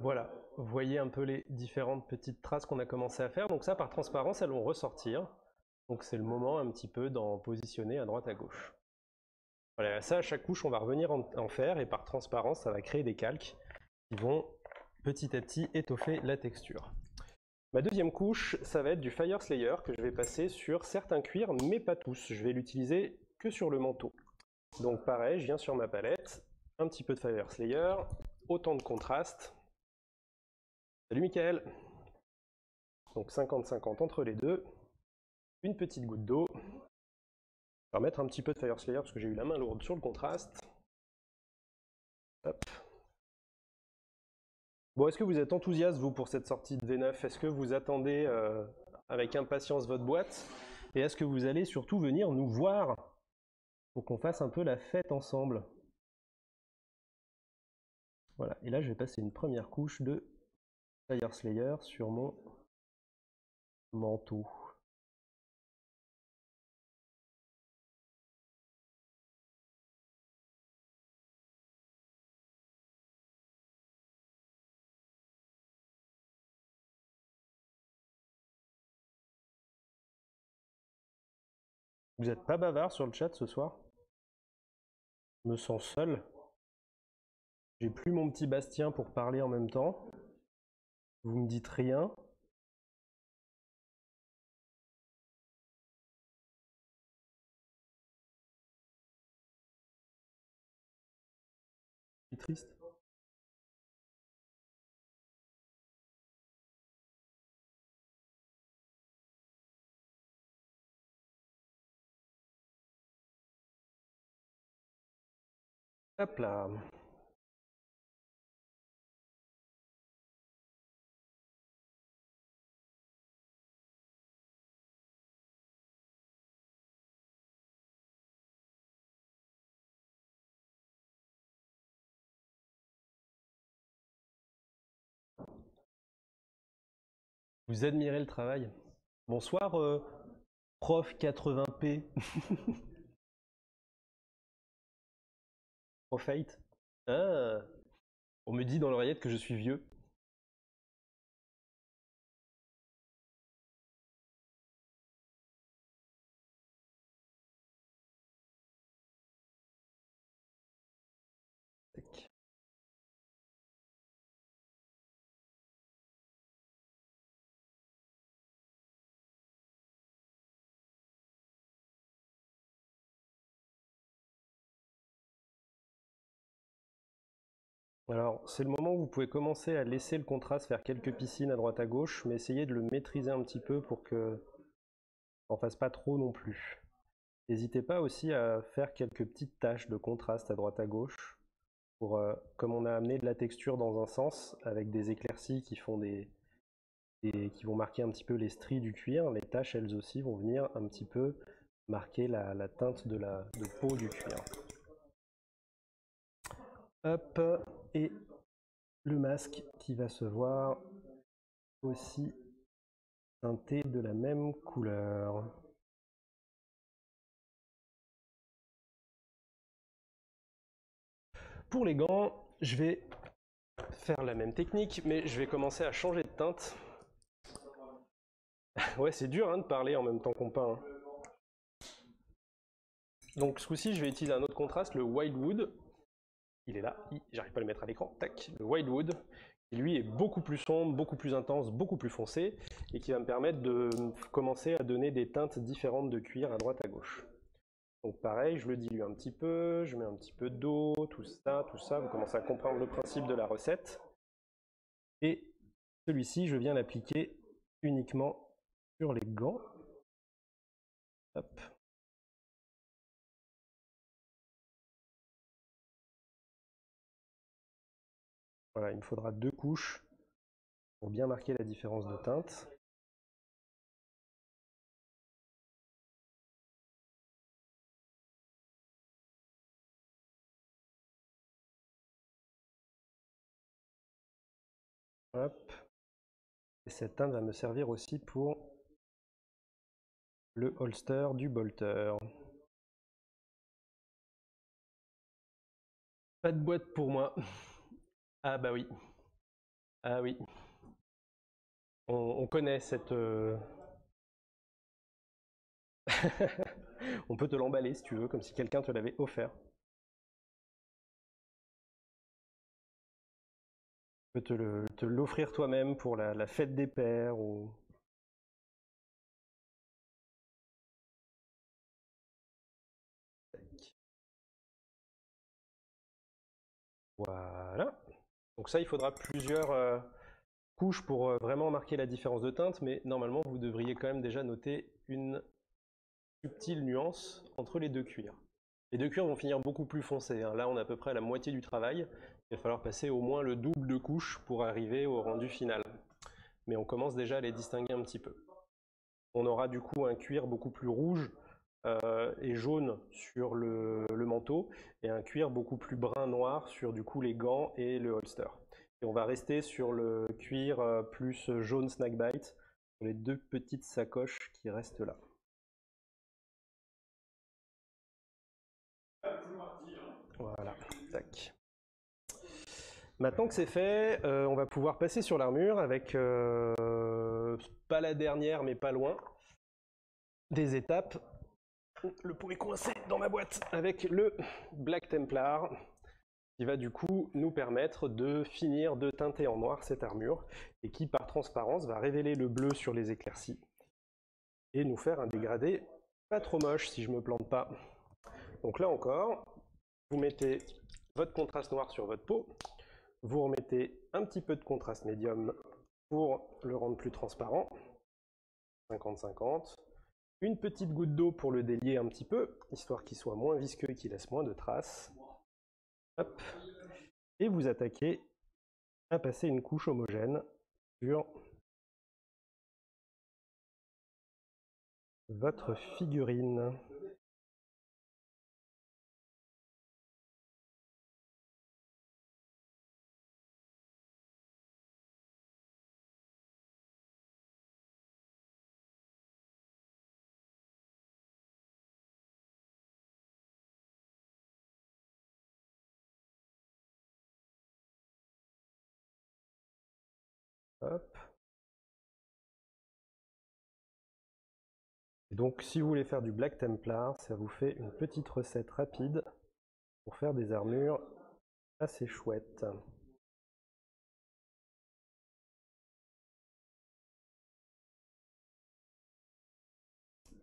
Voilà, vous voyez un peu les différentes petites traces qu'on a commencé à faire. Donc ça, par transparence, elles vont ressortir. Donc c'est le moment un petit peu d'en positionner à droite à gauche. Voilà, ça, à chaque couche, on va revenir en, faire et par transparence, ça va créer des calques qui vont petit à petit étoffer la texture. Ma deuxième couche, ça va être du Fire Slayer que je vais passer sur certains cuirs, mais pas tous. Je vais l'utiliser que sur le manteau. Donc pareil, je viens sur ma palette, un petit peu de Fire Slayer, autant de contraste, Salut Michael Donc 50-50 entre les deux. Une petite goutte d'eau. Je vais remettre un petit peu de Fire Slayer parce que j'ai eu la main lourde sur le contraste. Hop. Bon, est-ce que vous êtes enthousiaste, vous, pour cette sortie de V9 Est-ce que vous attendez euh, avec impatience votre boîte? Et est-ce que vous allez surtout venir nous voir pour qu'on fasse un peu la fête ensemble? Voilà, et là je vais passer une première couche de Slayer sur mon manteau. Vous n'êtes pas bavard sur le chat ce soir? Je me sens seul. J'ai plus mon petit Bastien pour parler en même temps. Vous me dites rien C'est triste. Là. Vous admirez le travail. Bonsoir, euh, prof 80p. prof 8. Ah, on me dit dans l'oreillette que je suis vieux. Alors, c'est le moment où vous pouvez commencer à laisser le contraste faire quelques piscines à droite à gauche, mais essayez de le maîtriser un petit peu pour que on fasse pas trop non plus. N'hésitez pas aussi à faire quelques petites taches de contraste à droite à gauche, pour, euh, comme on a amené de la texture dans un sens, avec des éclaircies qui font des, qui vont marquer un petit peu les stries du cuir, les taches elles aussi vont venir un petit peu marquer la, teinte de la de peau du cuir. Hop, et le masque qui va se voir aussi teinté de la même couleur. Pour les gants, je vais faire la même technique, mais je vais commencer à changer de teinte. ouais, c'est dur hein, de parler en même temps qu'on peint. Hein. Donc ce coup-ci, je vais utiliser un autre contraste, le Wildwood, il est là, j'arrive pas à le mettre à l'écran, tac, le Wildwood, qui lui est beaucoup plus sombre, beaucoup plus intense, beaucoup plus foncé, et qui va me permettre de commencer à donner des teintes différentes de cuir à droite à gauche. Donc pareil, je le dilue un petit peu, je mets un petit peu d'eau, tout ça, tout ça, vous commencez à comprendre le principe de la recette. Et celui-ci, je viens l'appliquer uniquement sur les gants. Il me faudra deux couches pour bien marquer la différence de teinte. Hop. Et cette teinte va me servir aussi pour le holster du bolter. Pas de boîte pour moi. Ah bah oui. Ah oui. On, connaît cette... Euh, on peut te l'emballer si tu veux, comme si quelqu'un te l'avait offert. Tu peux te l'offrir toi-même pour la, la, fête des pères ou... Voilà. Donc ça, il faudra plusieurs euh, couches pour euh, vraiment marquer la différence de teinte, mais normalement, vous devriez quand même déjà noter une subtile nuance entre les deux cuirs. Les deux cuirs vont finir beaucoup plus foncés. Hein. Là, on a à peu près la moitié du travail. Il va falloir passer au moins le double de couches pour arriver au rendu final. Mais on commence déjà à les distinguer un petit peu. On aura du coup un cuir beaucoup plus rouge euh, et jaune sur le, manteau et un cuir beaucoup plus brun noir sur du coup les gants et le holster. Et on va rester sur le cuir euh, plus jaune snackbite sur les deux petites sacoches qui restent là. Voilà, tac. Maintenant que c'est fait, euh, on va pouvoir passer sur l'armure avec, pas la dernière mais pas loin, des étapes le pot est coincé dans ma boîte avec le Black Templar qui va du coup nous permettre de finir de teinter en noir cette armure et qui par transparence va révéler le bleu sur les éclaircies et nous faire un dégradé pas trop moche si je me plante pas. Donc là encore, vous mettez votre contraste noir sur votre peau, vous remettez un petit peu de contraste médium pour le rendre plus transparent, 50-50, une petite goutte d'eau pour le délier un petit peu, histoire qu'il soit moins visqueux et qu'il laisse moins de traces. Et vous attaquez à passer une couche homogène sur votre figurine. Donc si vous voulez faire du Black Templar, ça vous fait une petite recette rapide pour faire des armures assez chouettes.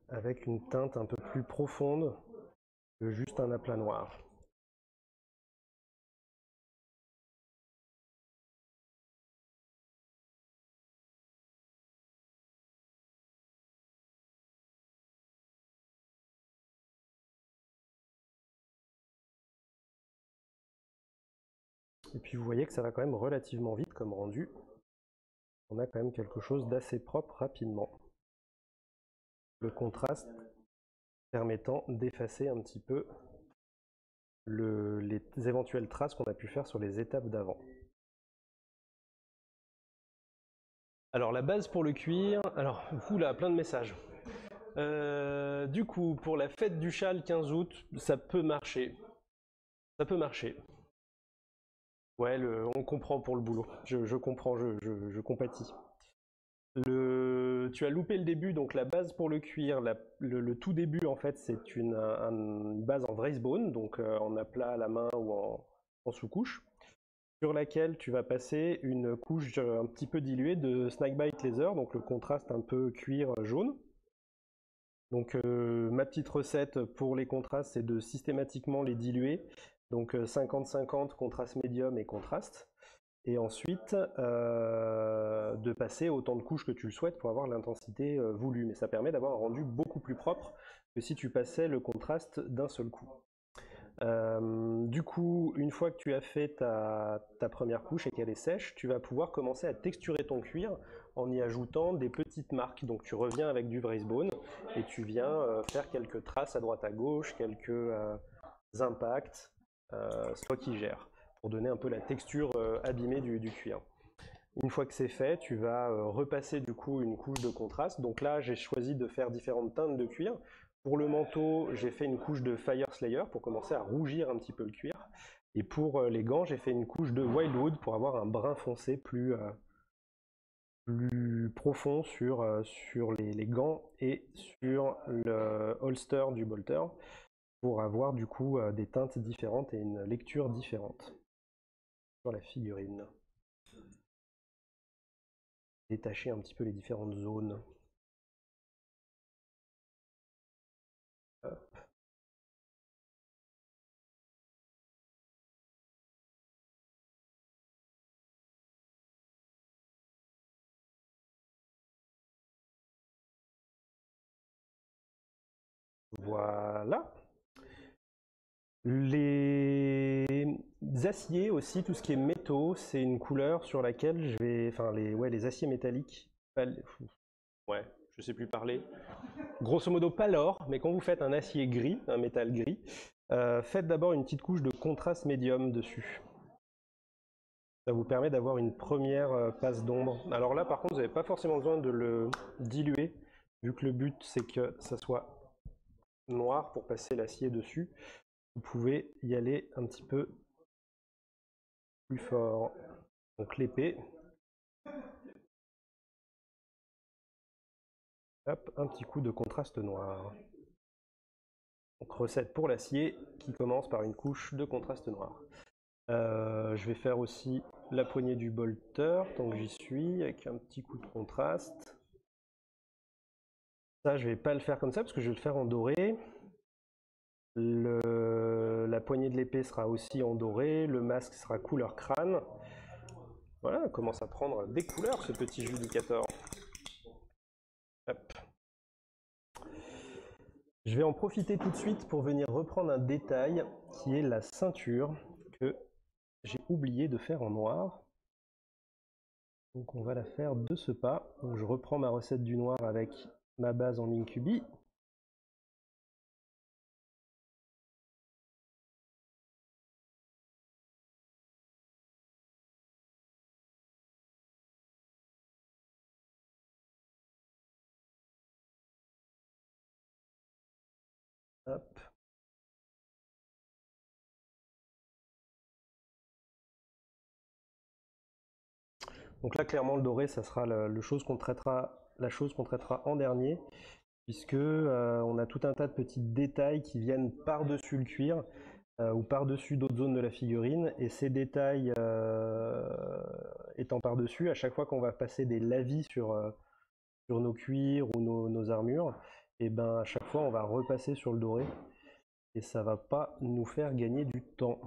Avec une teinte un peu plus profonde que juste un aplat noir. Et puis vous voyez que ça va quand même relativement vite comme rendu. On a quand même quelque chose d'assez propre rapidement. Le contraste permettant d'effacer un petit peu les éventuelles traces qu'on a pu faire sur les étapes d'avant. Alors la base pour le cuir, alors vous là, plein de messages. Euh, du coup, pour la fête du châle 15 août, ça peut marcher. Ça peut marcher. Ouais, on comprend pour le boulot. Je, comprends, je, compatis. Tu as loupé le début, donc la base pour le cuir, le, tout début en fait, c'est une, base en bone, donc euh, en aplat à la main ou en, sous-couche, sur laquelle tu vas passer une couche euh, un petit peu diluée de Snakebite Laser, donc le contraste un peu cuir jaune. Donc euh, ma petite recette pour les contrastes, c'est de systématiquement les diluer. Donc 50-50 contraste médium et contraste. Et ensuite euh, de passer autant de couches que tu le souhaites pour avoir l'intensité euh, voulue. Mais ça permet d'avoir un rendu beaucoup plus propre que si tu passais le contraste d'un seul coup. du coup, une fois que tu as fait ta, première couche et qu'elle est sèche, tu vas pouvoir commencer à texturer ton cuir en y ajoutant des petites marques. Donc tu reviens avec du bone et tu viens euh, faire quelques traces à droite à gauche, quelques euh, impacts, euh, soit qui gère, pour donner un peu la texture abîmée du, cuir. Une fois que c'est fait, tu vas repasser du coup une couche de contraste. Donc là, j'ai choisi de faire différentes teintes de cuir. Pour le manteau, j'ai fait une couche de Fire Slayer pour commencer à rougir un petit peu le cuir. Et pour les gants, j'ai fait une couche de Wildwood pour avoir un brun foncé plus, plus profond sur, euh, sur les, gants et sur le holster du bolter pour avoir du coup euh, des teintes différentes et une lecture différente sur la figurine. Détacher un petit peu les différentes zones. Voilà. Les aciers aussi, tout ce qui est métaux, c'est une couleur sur laquelle je vais... Enfin, les, aciers métalliques. Ouais, je sais plus parler. Grosso modo, pas l'or, mais quand vous faites un acier gris, un métal gris, euh, faites d'abord une petite couche de contraste médium dessus. Ça vous permet d'avoir une première euh, passe d'ombre. Alors là, par contre, vous n'avez pas forcément besoin de le diluer, vu que le but, c'est que ça soit noir pour passer l'acier dessus. Vous pouvez y aller un petit peu plus fort. Donc l'épée. Hop, un petit coup de contraste noir. Donc recette pour l'acier qui commence par une couche de contraste noir. Euh, je vais faire aussi la poignée du bolter, que j'y suis, avec un petit coup de contraste. Ça, je vais pas le faire comme ça parce que je vais le faire en doré. La poignée de l'épée sera aussi en doré. Le masque sera couleur crâne. Voilà, commence à prendre des couleurs ce petit judicator. Je vais en profiter tout de suite pour venir reprendre un détail qui est la ceinture que j'ai oublié de faire en noir. Donc on va la faire de ce pas. Je reprends ma recette du noir avec ma base en incubi. Donc là, clairement, le doré, ça sera la chose qu'on traitera en dernier, puisque euh, on a tout un tas de petits détails qui viennent par-dessus le cuir euh, ou par-dessus d'autres zones de la figurine, et ces détails euh, étant par-dessus, à chaque fois qu'on va passer des lavis sur, nos cuirs ou nos, armures, et ben à chaque fois on va repasser sur le doré, et ça va pas nous faire gagner du temps.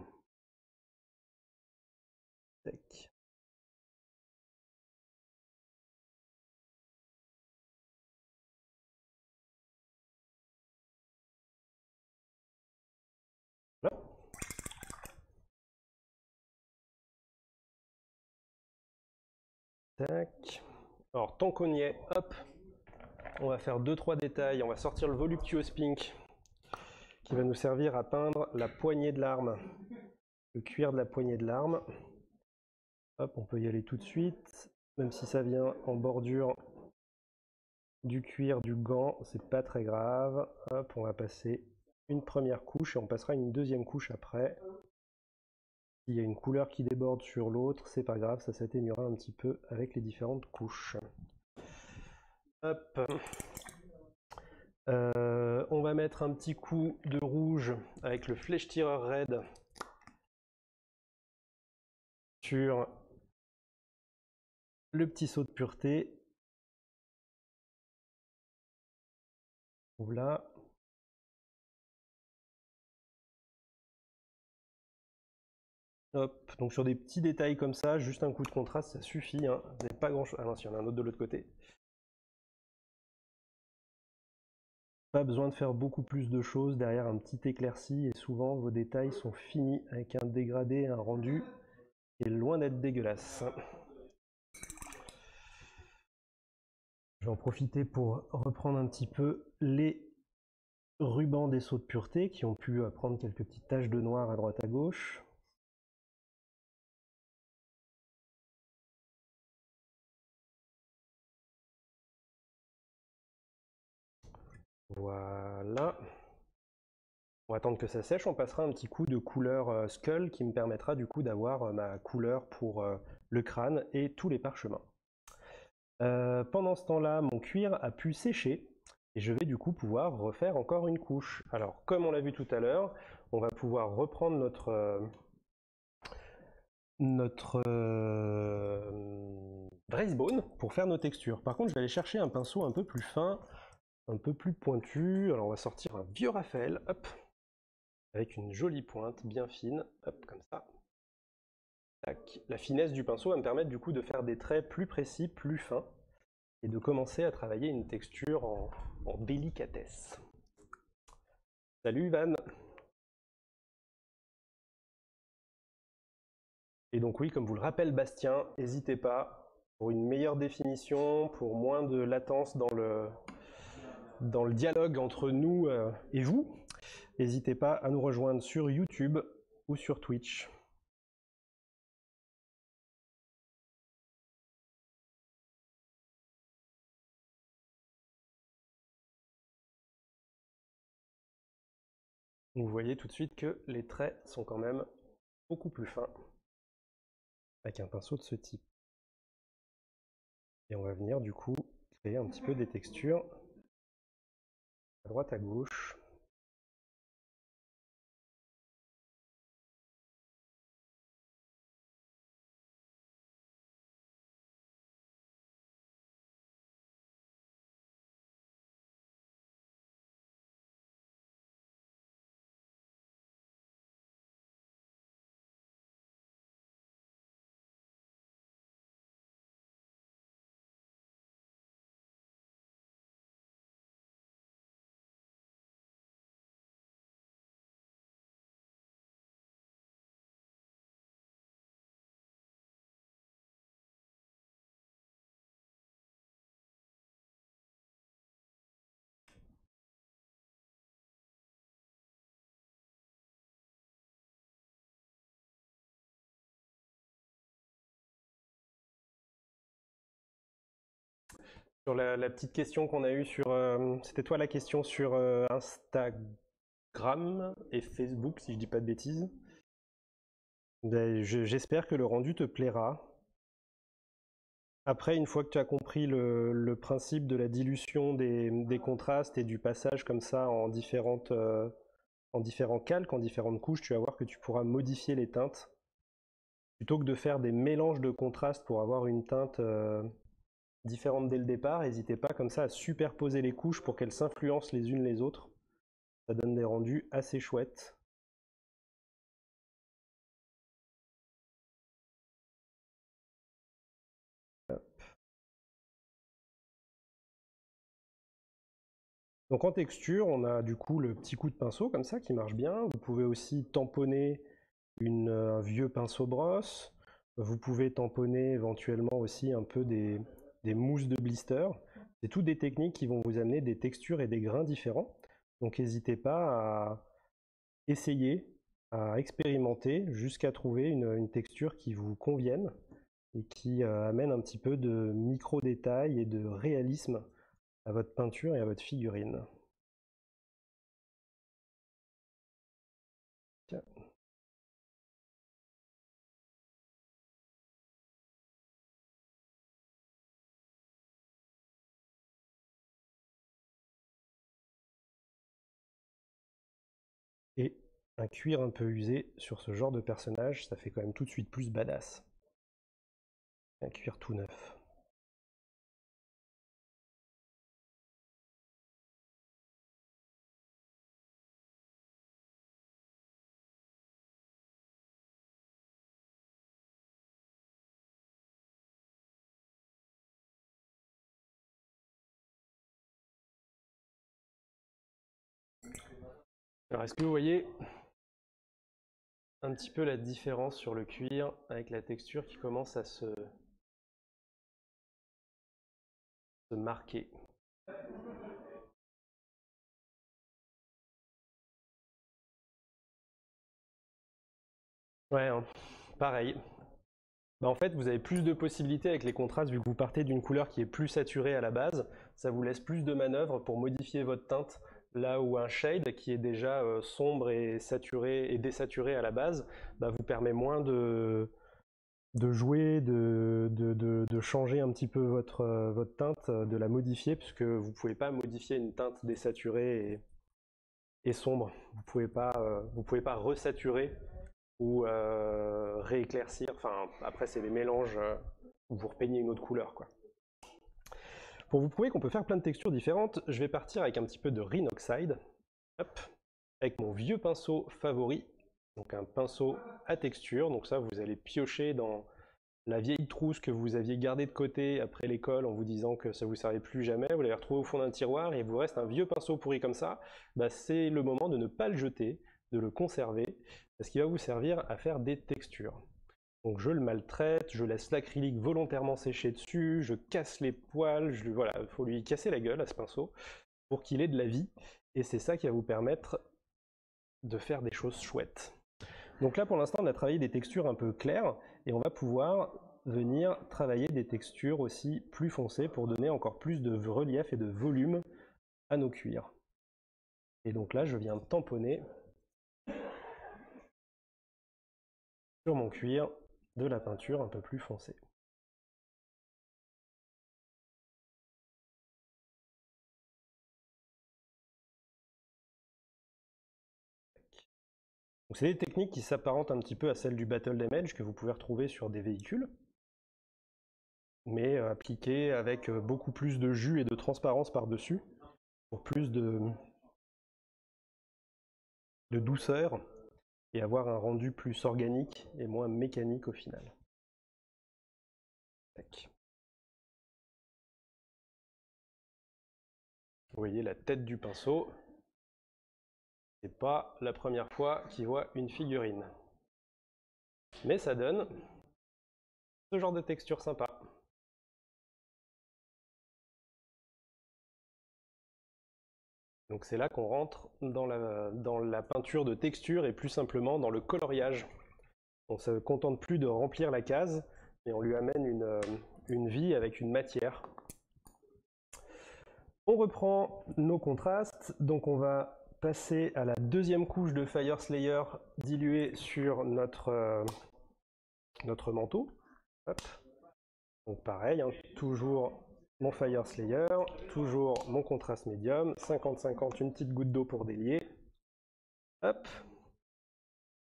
Alors, tant qu'on y est, hop, on va faire 2-3 détails. On va sortir le Voluptuous Pink qui va nous servir à peindre la poignée de l'arme, le cuir de la poignée de l'arme. Hop, on peut y aller tout de suite, même si ça vient en bordure du cuir du gant, c'est pas très grave. On va passer une première couche et on passera une deuxième couche après. S'il y a une couleur qui déborde sur l'autre, c'est pas grave, ça s'atténuera un petit peu avec les différentes couches. Euh, on va mettre un petit coup de rouge avec le flèche tireur red sur le petit saut de pureté. Voilà. Donc sur des petits détails comme ça, juste un coup de contraste, ça suffit. Hein. Vous n'avez pas grand chose. Ah non, y en a un autre de l'autre côté. Pas besoin de faire beaucoup plus de choses derrière un petit éclairci et souvent vos détails sont finis avec un dégradé, un rendu qui est loin d'être dégueulasse. Je vais en profiter pour reprendre un petit peu les rubans des sauts de pureté qui ont pu prendre quelques petites taches de noir à droite à gauche. Voilà. On va attendre que ça sèche, on passera un petit coup de couleur euh, Skull qui me permettra du coup d'avoir euh, ma couleur pour euh, le crâne et tous les parchemins. pendant ce temps-là, mon cuir a pu sécher et je vais du coup pouvoir refaire encore une couche. Alors comme on l'a vu tout à l'heure, on va pouvoir reprendre notre, notre bone pour faire nos textures. Par contre, je vais aller chercher un pinceau un peu plus fin un peu plus pointu. Alors on va sortir un vieux Raphaël, hop, avec une jolie pointe bien fine, hop, comme ça. La finesse du pinceau va me permettre du coup de faire des traits plus précis, plus fins, et de commencer à travailler une texture en, en délicatesse. Salut Ivan Et donc oui, comme vous le rappelle Bastien, n'hésitez pas, pour une meilleure définition, pour moins de latence dans le, dans le dialogue entre nous euh, et vous. N'hésitez pas à nous rejoindre sur YouTube ou sur Twitch. Vous voyez tout de suite que les traits sont quand même beaucoup plus fins avec un pinceau de ce type. Et on va venir du coup créer un petit peu des textures droite Sur la, petite question qu'on a eue sur... Euh, c'était toi la question sur euh, Instagram et Facebook, si je dis pas de bêtises. Ben, j'espère que le rendu te plaira. Après, une fois que tu as compris le, principe de la dilution des, contrastes et du passage comme ça en, différentes, euh, en différents calques, en différentes couches, tu vas voir que tu pourras modifier les teintes. Plutôt que de faire des mélanges de contrastes pour avoir une teinte différentes dès le départ. N'hésitez pas comme ça à superposer les couches pour qu'elles s'influencent les unes les autres. Ça donne des rendus assez chouettes. Donc en texture, on a du coup le petit coup de pinceau comme ça qui marche bien. Vous pouvez aussi tamponner une, un vieux pinceau brosse. Vous pouvez tamponner éventuellement aussi un peu des, des mousses de blister. C'est toutes des techniques qui vont vous amener des textures et des grains différents. Donc n'hésitez pas à essayer, à expérimenter jusqu'à trouver une, texture qui vous convienne et qui euh, amène un petit peu de micro-détails et de réalisme à votre peinture et à votre figurine. Et un cuir un peu usé sur ce genre de personnage, ça fait quand même tout de suite plus badass. Un cuir tout neuf. Alors, est-ce que vous voyez un petit peu la différence sur le cuir avec la texture qui commence à se, marquer? Ouais, hein. pareil. Bah, en fait, vous avez plus de possibilités avec les contrastes vu que vous partez d'une couleur qui est plus saturée à la base. Ça vous laisse plus de manœuvre pour modifier votre teinte là où un shade qui est déjà euh, sombre et saturé et désaturé à la base bah, vous permet moins de, jouer, de, changer un petit peu votre, euh, teinte, euh, de la modifier, puisque vous ne pouvez pas modifier une teinte désaturée et, sombre. Vous ne pouvez pas, pas resaturer ou rééclaircir. Enfin, après, c'est des mélanges où vous repeignez une autre couleur. Quoi. Pour vous prouver qu'on peut faire plein de textures différentes, je vais partir avec un petit peu de Rhinoxide, avec mon vieux pinceau favori, donc un pinceau à texture, donc ça vous allez piocher dans la vieille trousse que vous aviez gardée de côté après l'école en vous disant que ça vous servait plus jamais, vous l'avez retrouvé au fond d'un tiroir et il vous reste un vieux pinceau pourri comme ça, bah c'est le moment de ne pas le jeter, de le conserver, parce qu'il va vous servir à faire des textures. Donc je le maltraite, je laisse l'acrylique volontairement sécher dessus, je casse les poils, voilà, il faut lui casser la gueule à ce pinceau pour qu'il ait de la vie. Et c'est ça qui va vous permettre de faire des choses chouettes. Donc là pour l'instant on a travaillé des textures un peu claires et on va pouvoir venir travailler des textures aussi plus foncées pour donner encore plus de relief et de volume à nos cuirs. Et donc là je viens tamponner sur mon cuir de la peinture un peu plus foncée. C'est des techniques qui s'apparentent un petit peu à celles du Battle Damage que vous pouvez retrouver sur des véhicules, mais euh, appliquées avec euh, beaucoup plus de jus et de transparence par-dessus, pour plus de, de douceur et avoir un rendu plus organique et moins mécanique au final. Vous voyez la tête du pinceau. C'est pas la première fois qu'il voit une figurine. Mais ça donne ce genre de texture sympa. Donc c'est là qu'on rentre dans la, peinture de texture et plus simplement dans le coloriage. On ne se contente plus de remplir la case, mais on lui amène une, euh, une vie avec une matière. On reprend nos contrastes, donc on va passer à la deuxième couche de Fire Slayer diluée sur notre, euh, manteau. Donc pareil, hein, toujours mon Fire Slayer, toujours mon contraste médium, 50-50, une petite goutte d'eau pour délier. Hop.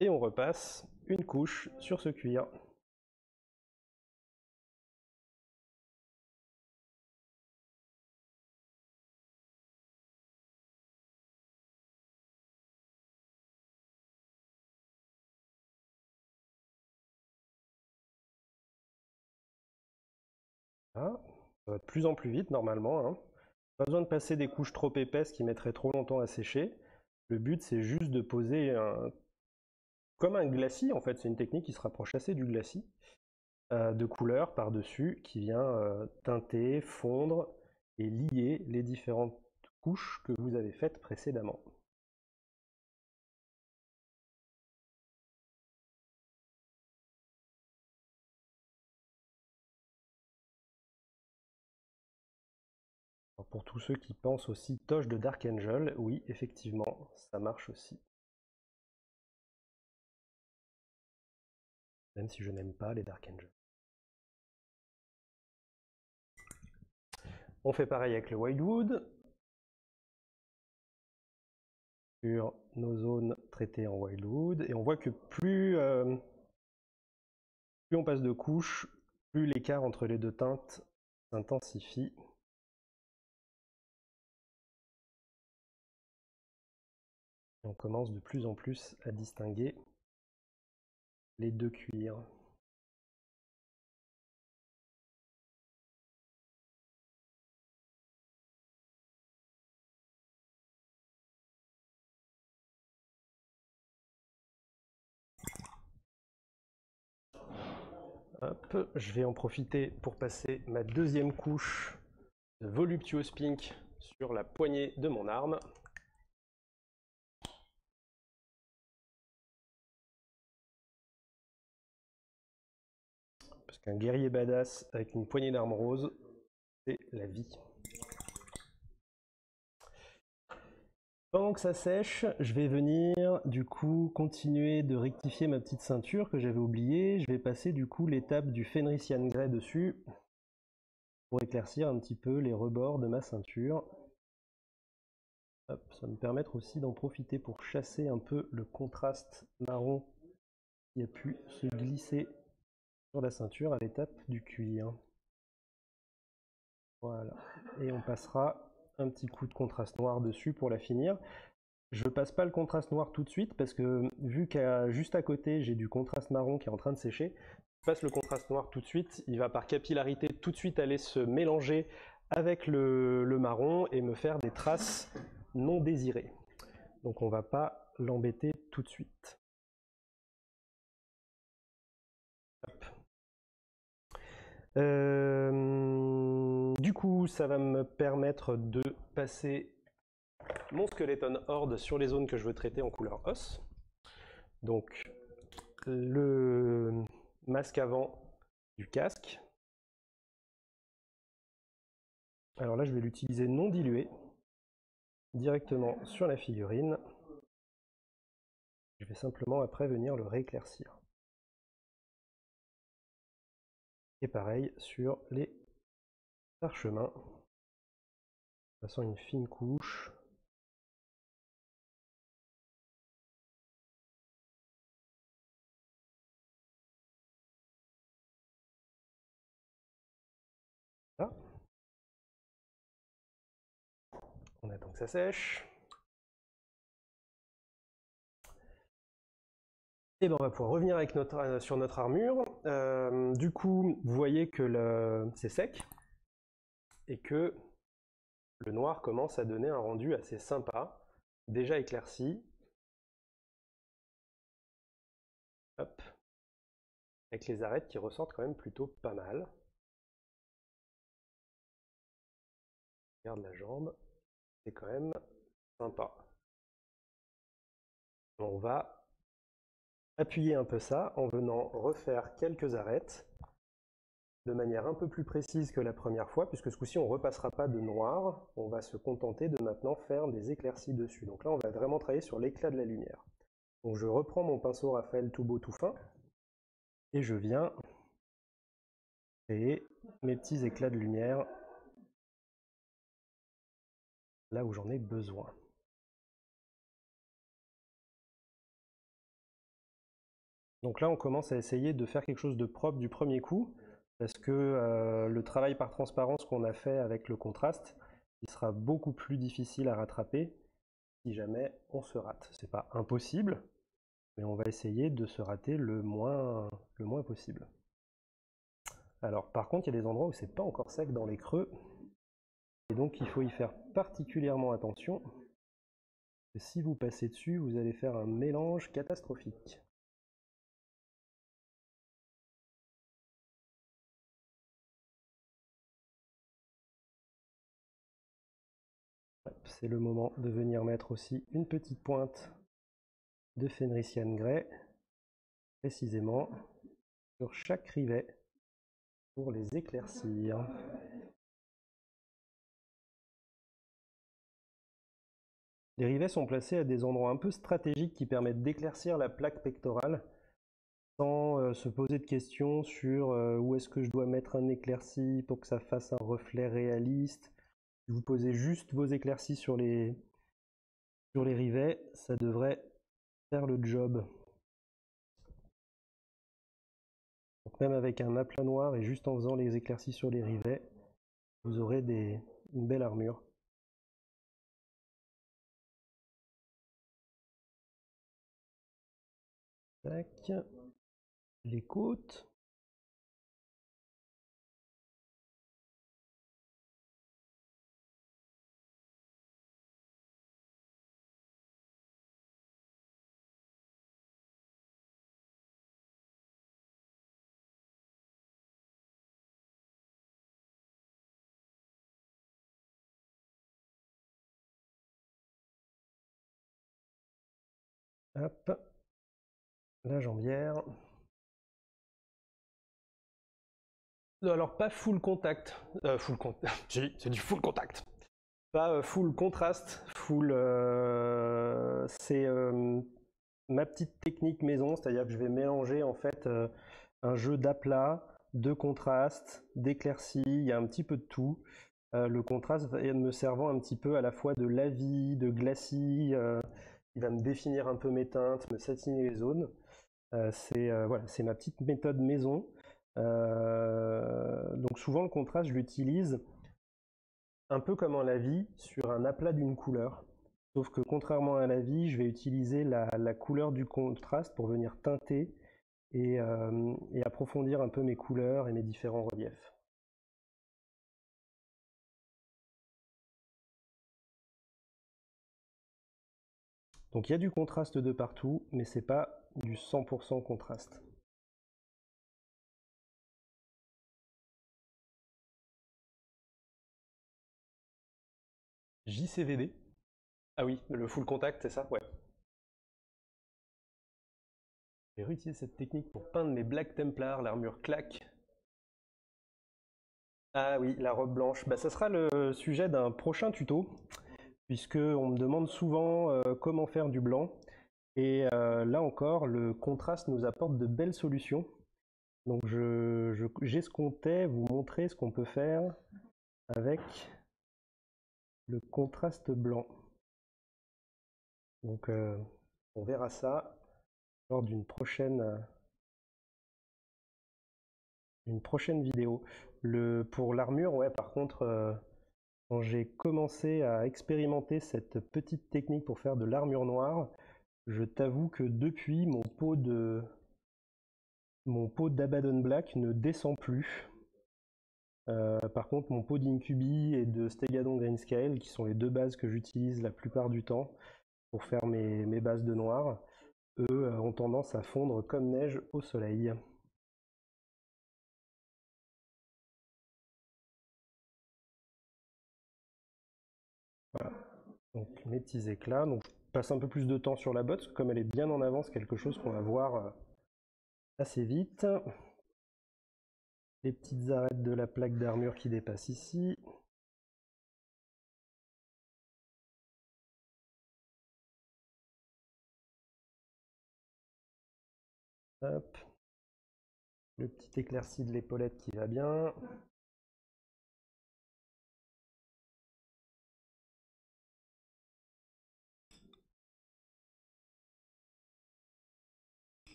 Et on repasse une couche sur ce cuir. De plus en plus vite normalement. Hein. Pas besoin de passer des couches trop épaisses qui mettraient trop longtemps à sécher. Le but c'est juste de poser comme un glacis en fait, c'est une technique qui se rapproche assez du glacis. euh, de couleur par-dessus qui vient euh, teinter, fondre et lier les différentes couches que vous avez faites précédemment. Pour tous ceux qui pensent aussi toche de Dark Angel, oui, effectivement, ça marche aussi. Même si je n'aime pas les Dark Angel. On fait pareil avec le Wildwood. Sur nos zones traitées en Wildwood. Et on voit que plus, euh, plus on passe de couches, plus l'écart entre les deux teintes s'intensifie. On commence de plus en plus à distinguer les deux cuirs. Je vais en profiter pour passer ma deuxième couche de Voluptuous Pink sur la poignée de mon arme. Un guerrier badass avec une poignée d'armes rose, c'est la vie. Pendant que ça sèche, je vais venir du coup continuer de rectifier ma petite ceinture que j'avais oubliée. Je vais passer du coup l'étape du Fenrisian Grey dessus pour éclaircir un petit peu les rebords de ma ceinture. ça va me permettre aussi d'en profiter pour chasser un peu le contraste marron qui a pu se glisser la ceinture à l'étape du cuir. Voilà. Et on passera un petit coup de contraste noir dessus pour la finir. Je passe pas le contraste noir tout de suite parce que vu qu'à juste à côté j'ai du contraste marron qui est en train de sécher, je passe le contraste noir tout de suite, il va par capillarité tout de suite aller se mélanger avec le, le marron et me faire des traces non désirées. Donc on va pas l'embêter tout de suite. Euh, du coup, ça va me permettre de passer mon Skeleton Horde sur les zones que je veux traiter en couleur os. Donc, le masque avant du casque. Alors là, je vais l'utiliser non dilué, directement sur la figurine. Je vais simplement après venir le rééclaircir. Et pareil sur les parchemins. Passant une fine couche. On attend que ça sèche. Et ben on va pouvoir revenir avec notre, euh, sur notre armure. Euh, du coup, vous voyez que c'est sec et que le noir commence à donner un rendu assez sympa, déjà éclairci. Avec les arêtes qui ressortent quand même plutôt pas mal. Regarde la jambe, c'est quand même sympa. On va appuyer un peu ça en venant refaire quelques arêtes de manière un peu plus précise que la première fois, puisque ce coup-ci on ne repassera pas de noir, on va se contenter de maintenant faire des éclaircies dessus. Donc là on va vraiment travailler sur l'éclat de la lumière. Donc je reprends mon pinceau Raphaël tout beau tout fin, et je viens créer mes petits éclats de lumière là où j'en ai besoin. Donc là, on commence à essayer de faire quelque chose de propre du premier coup, parce que euh, le travail par transparence qu'on a fait avec le contraste, il sera beaucoup plus difficile à rattraper si jamais on se rate. C'est pas impossible, mais on va essayer de se rater le moins, le moins possible. Alors par contre, il y a des endroits où c'est pas encore sec dans les creux, et donc il faut y faire particulièrement attention. Si vous passez dessus, vous allez faire un mélange catastrophique. C'est le moment de venir mettre aussi une petite pointe de Fenrisian Grey, précisément sur chaque rivet pour les éclaircir. Les rivets sont placés à des endroits un peu stratégiques qui permettent d'éclaircir la plaque pectorale sans euh, se poser de questions sur euh, où est-ce que je dois mettre un éclairci pour que ça fasse un reflet réaliste. Vous posez juste vos éclaircies sur les, sur les rivets, ça devrait faire le job. même avec un aplat noir et juste en faisant les éclaircies sur les rivets, vous aurez une belle armure. Tac. Les côtes. Hop. La jambière. Alors pas full contact, euh, full contact, c'est du full contact. Pas euh, full contraste, full. Euh, c'est ma petite technique maison, c'est-à-dire que je vais mélanger en fait un jeu d'aplat, de contraste, d'éclaircie, il y a un petit peu de tout. le contraste me servant un petit peu à la fois de lavis, de glacis, il va me définir un peu mes teintes, me satiner les zones. c'est voilà, c'est ma petite méthode maison. Euh, donc souvent le contraste, je l'utilise un peu comme en la vie sur un aplat d'une couleur. Sauf que contrairement à la vie, je vais utiliser la, couleur du contraste pour venir teinter euh, et, approfondir un peu mes couleurs et mes différents reliefs. Donc il y a du contraste de partout, mais c'est pas du 100% contraste. JCVD. Ah oui, le full contact, c'est ça Ouais. J'ai réutilisé cette technique pour peindre mes Black Templars, l'armure claque. Ah oui, la robe blanche. Bah, ça sera le sujet d'un prochain tuto, puisque on me demande souvent euh, comment faire du blanc. Et euh, là encore, le contraste nous apporte de belles solutions. Donc j'escomptais vous montrer ce qu'on peut faire avec le contraste blanc. Donc euh, on verra ça lors d'une prochaine, prochaine vidéo. Le, pour l'armure, ouais, par contre, quand j'ai commencé à expérimenter cette petite technique pour faire de l'armure noire, je t'avoue que depuis, mon pot de mon pot d'Abaddon Black ne descend plus. Euh, par contre, mon pot d'Incubi et de Stegadon Scale, qui sont les deux bases que j'utilise la plupart du temps pour faire mes, bases de noir, eux euh, ont tendance à fondre comme neige au soleil. Donc mes petits éclats. Je passe un peu plus de temps sur la botte, comme elle est bien en avance, quelque chose qu'on va voir euh, assez vite les petites arêtes de la plaque d'armure qui dépassent ici. Hop. Le petit éclairci de l'épaulette qui va bien.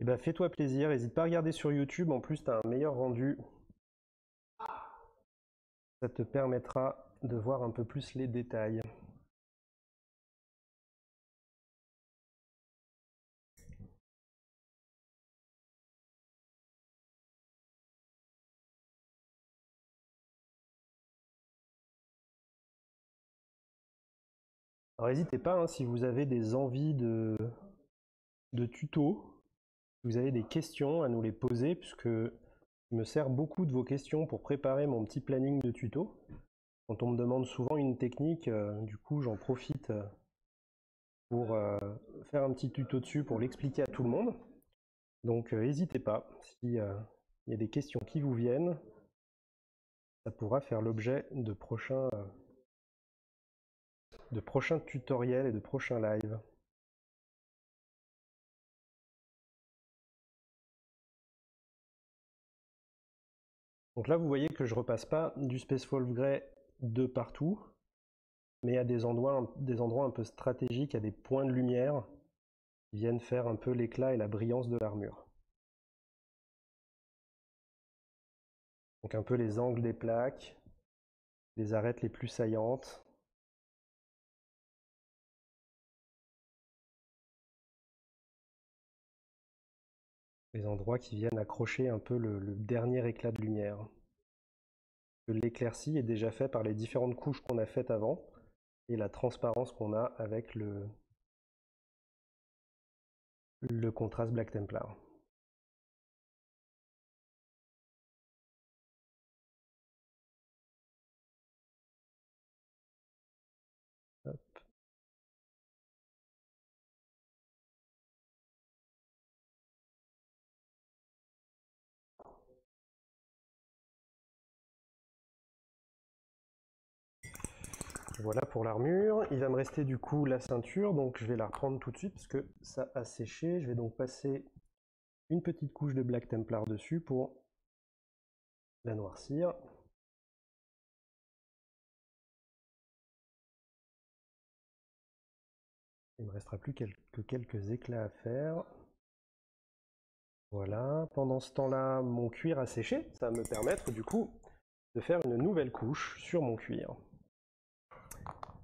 Eh ben, fais-toi plaisir, n'hésite pas à regarder sur YouTube, en plus tu as un meilleur rendu. Ça te permettra de voir un peu plus les détails. Alors n'hésitez pas hein, si vous avez des envies de, de si vous avez des questions à nous les poser, puisque je me sers beaucoup de vos questions pour préparer mon petit planning de tutos. Quand on me demande souvent une technique, euh, du coup j'en profite euh, pour euh, faire un petit tuto dessus pour l'expliquer à tout le monde. Donc n'hésitez pas, s'il y a des questions qui vous viennent, ça pourra faire l'objet de prochains de prochains tutoriels et de prochains lives. Donc là, vous voyez que je repasse pas du Space Wolf Grey de partout, mais à des endroits, des endroits un peu stratégiques, à des points de lumière qui viennent faire un peu l'éclat et la brillance de l'armure. Donc un peu les angles des plaques, les arêtes les plus saillantes, les endroits qui viennent accrocher un peu le, dernier éclat de lumière. L'éclaircie est déjà fait par les différentes couches qu'on a faites avant et la transparence qu'on a avec le, le contraste Black Templar. Voilà pour l'armure. Il va me rester du coup la ceinture, donc je vais la reprendre tout de suite parce que ça a séché. Je vais donc passer une petite couche de Black Templar dessus pour la noircir. Il me restera plus que quelques éclats à faire. Voilà, pendant ce temps-là, mon cuir a séché. Ça va me permettre du coup de faire une nouvelle couche sur mon cuir.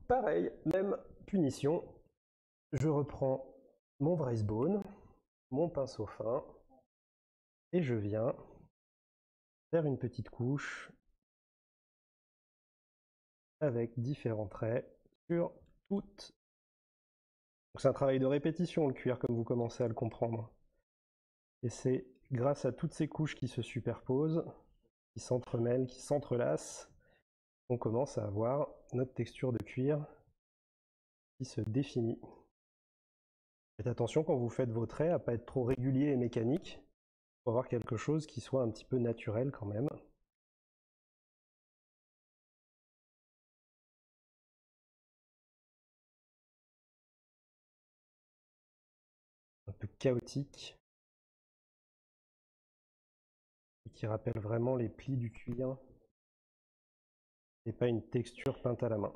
Pareil, même punition. Je reprends mon Bone, mon pinceau fin, et je viens faire une petite couche avec différents traits sur toutes. C'est un travail de répétition le cuir comme vous commencez à le comprendre. Et c'est grâce à toutes ces couches qui se superposent, qui s'entremêlent, qui s'entrelacent, on commence à avoir notre texture de cuir qui se définit. Faites attention quand vous faites vos traits à ne pas être trop régulier et mécanique, pour avoir quelque chose qui soit un petit peu naturel quand même. Un peu chaotique. Et qui rappelle vraiment les plis du cuir et pas une texture peinte à la main.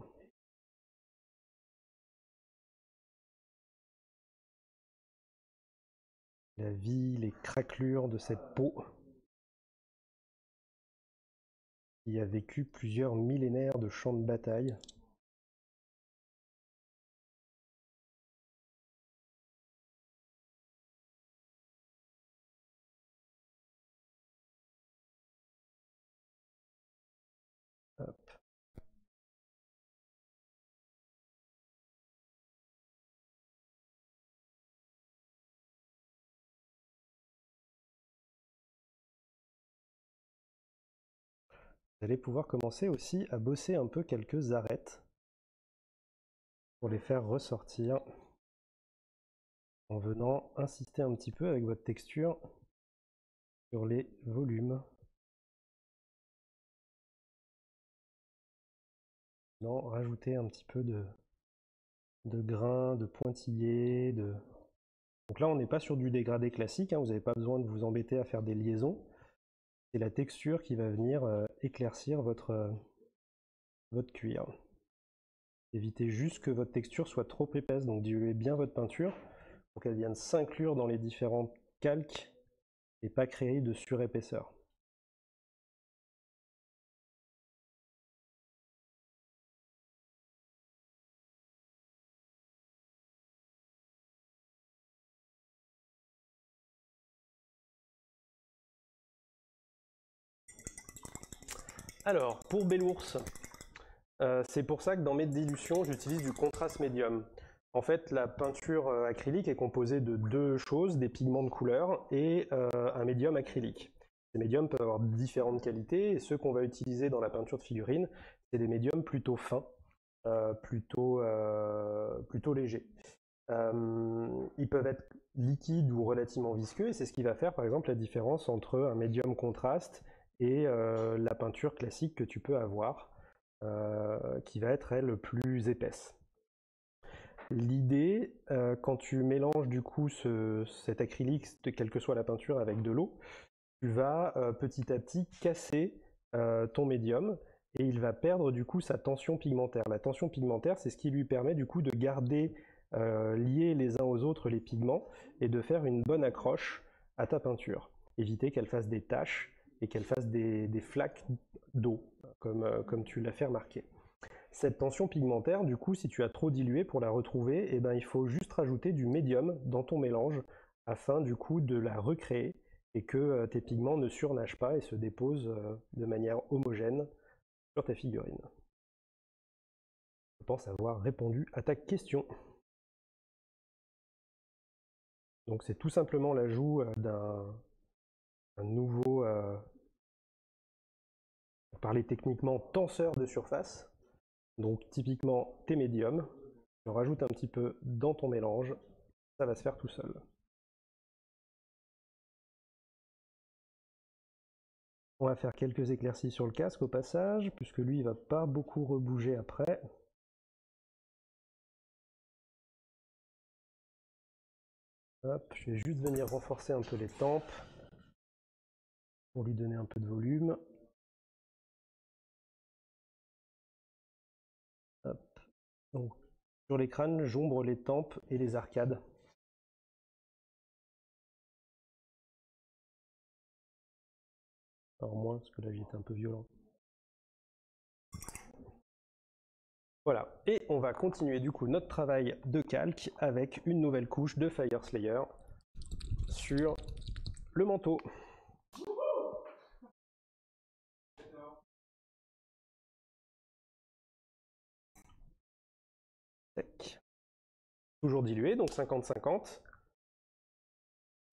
La vie, les craquelures de cette peau qui a vécu plusieurs millénaires de champs de bataille. Allez pouvoir commencer aussi à bosser un peu quelques arêtes pour les faire ressortir en venant insister un petit peu avec votre texture sur les volumes. Non, rajouter un petit peu de, de grains, de pointillés. De... Donc là, on n'est pas sur du dégradé classique, hein, vous n'avez pas besoin de vous embêter à faire des liaisons c'est la texture qui va venir euh, éclaircir votre, euh, votre cuir. Évitez juste que votre texture soit trop épaisse, donc diluez bien votre peinture pour qu'elle vienne s'inclure dans les différents calques et pas créer de surépaisseur. Alors, pour Bellours, Euh, c'est pour ça que dans mes dilutions, j'utilise du contraste médium. En fait, la peinture euh, acrylique est composée de deux choses, des pigments de couleur et euh, un médium acrylique. Ces médiums peuvent avoir différentes qualités et ceux qu'on va utiliser dans la peinture de figurines, c'est des médiums plutôt fins, plutôt, plutôt légers. ils peuvent être liquides ou relativement visqueux et c'est ce qui va faire par exemple la différence entre un médium contraste et la peinture classique que tu peux avoir. Euh, qui va être elle plus épaisse. L'idée, euh, quand tu mélanges du coup cet acrylique, quelle que soit la peinture, avec de l'eau, tu vas euh, petit à petit casser ton médium et il va perdre du coup sa tension pigmentaire. La tension pigmentaire, c'est ce qui lui permet du coup de garder liés les uns aux autres les pigments et de faire une bonne accroche à ta peinture. Éviter qu'elle fasse des taches et qu'elle fasse des, flaques d'eau, comme, euh, comme tu l'as fait remarquer. Cette tension pigmentaire, du coup, si tu as trop dilué pour la retrouver, eh ben, il faut juste rajouter du médium dans ton mélange afin du coup de la recréer et que euh, tes pigments ne surnagent pas et se déposent euh, de manière homogène sur ta figurine. Je pense avoir répondu à ta question. Donc c'est tout simplement l'ajout d'un nouveau, parler techniquement, tenseur de surface. Donc typiquement tes médiums. Tu rajoutes un petit peu dans ton mélange. Ça va se faire tout seul. On va faire quelques éclaircies sur le casque au passage, puisque lui il va pas beaucoup rebouger après. Je vais juste venir renforcer un peu les tempes pour lui donner un peu de volume. Sur les crânes, j'ombre les tempes et les arcades. Alors moins, parce que là j'étais un peu violent. Voilà, et on va continuer du coup notre travail de calque avec une nouvelle couche de Fire Slayer sur le manteau. Toujours dilué, donc 50-50.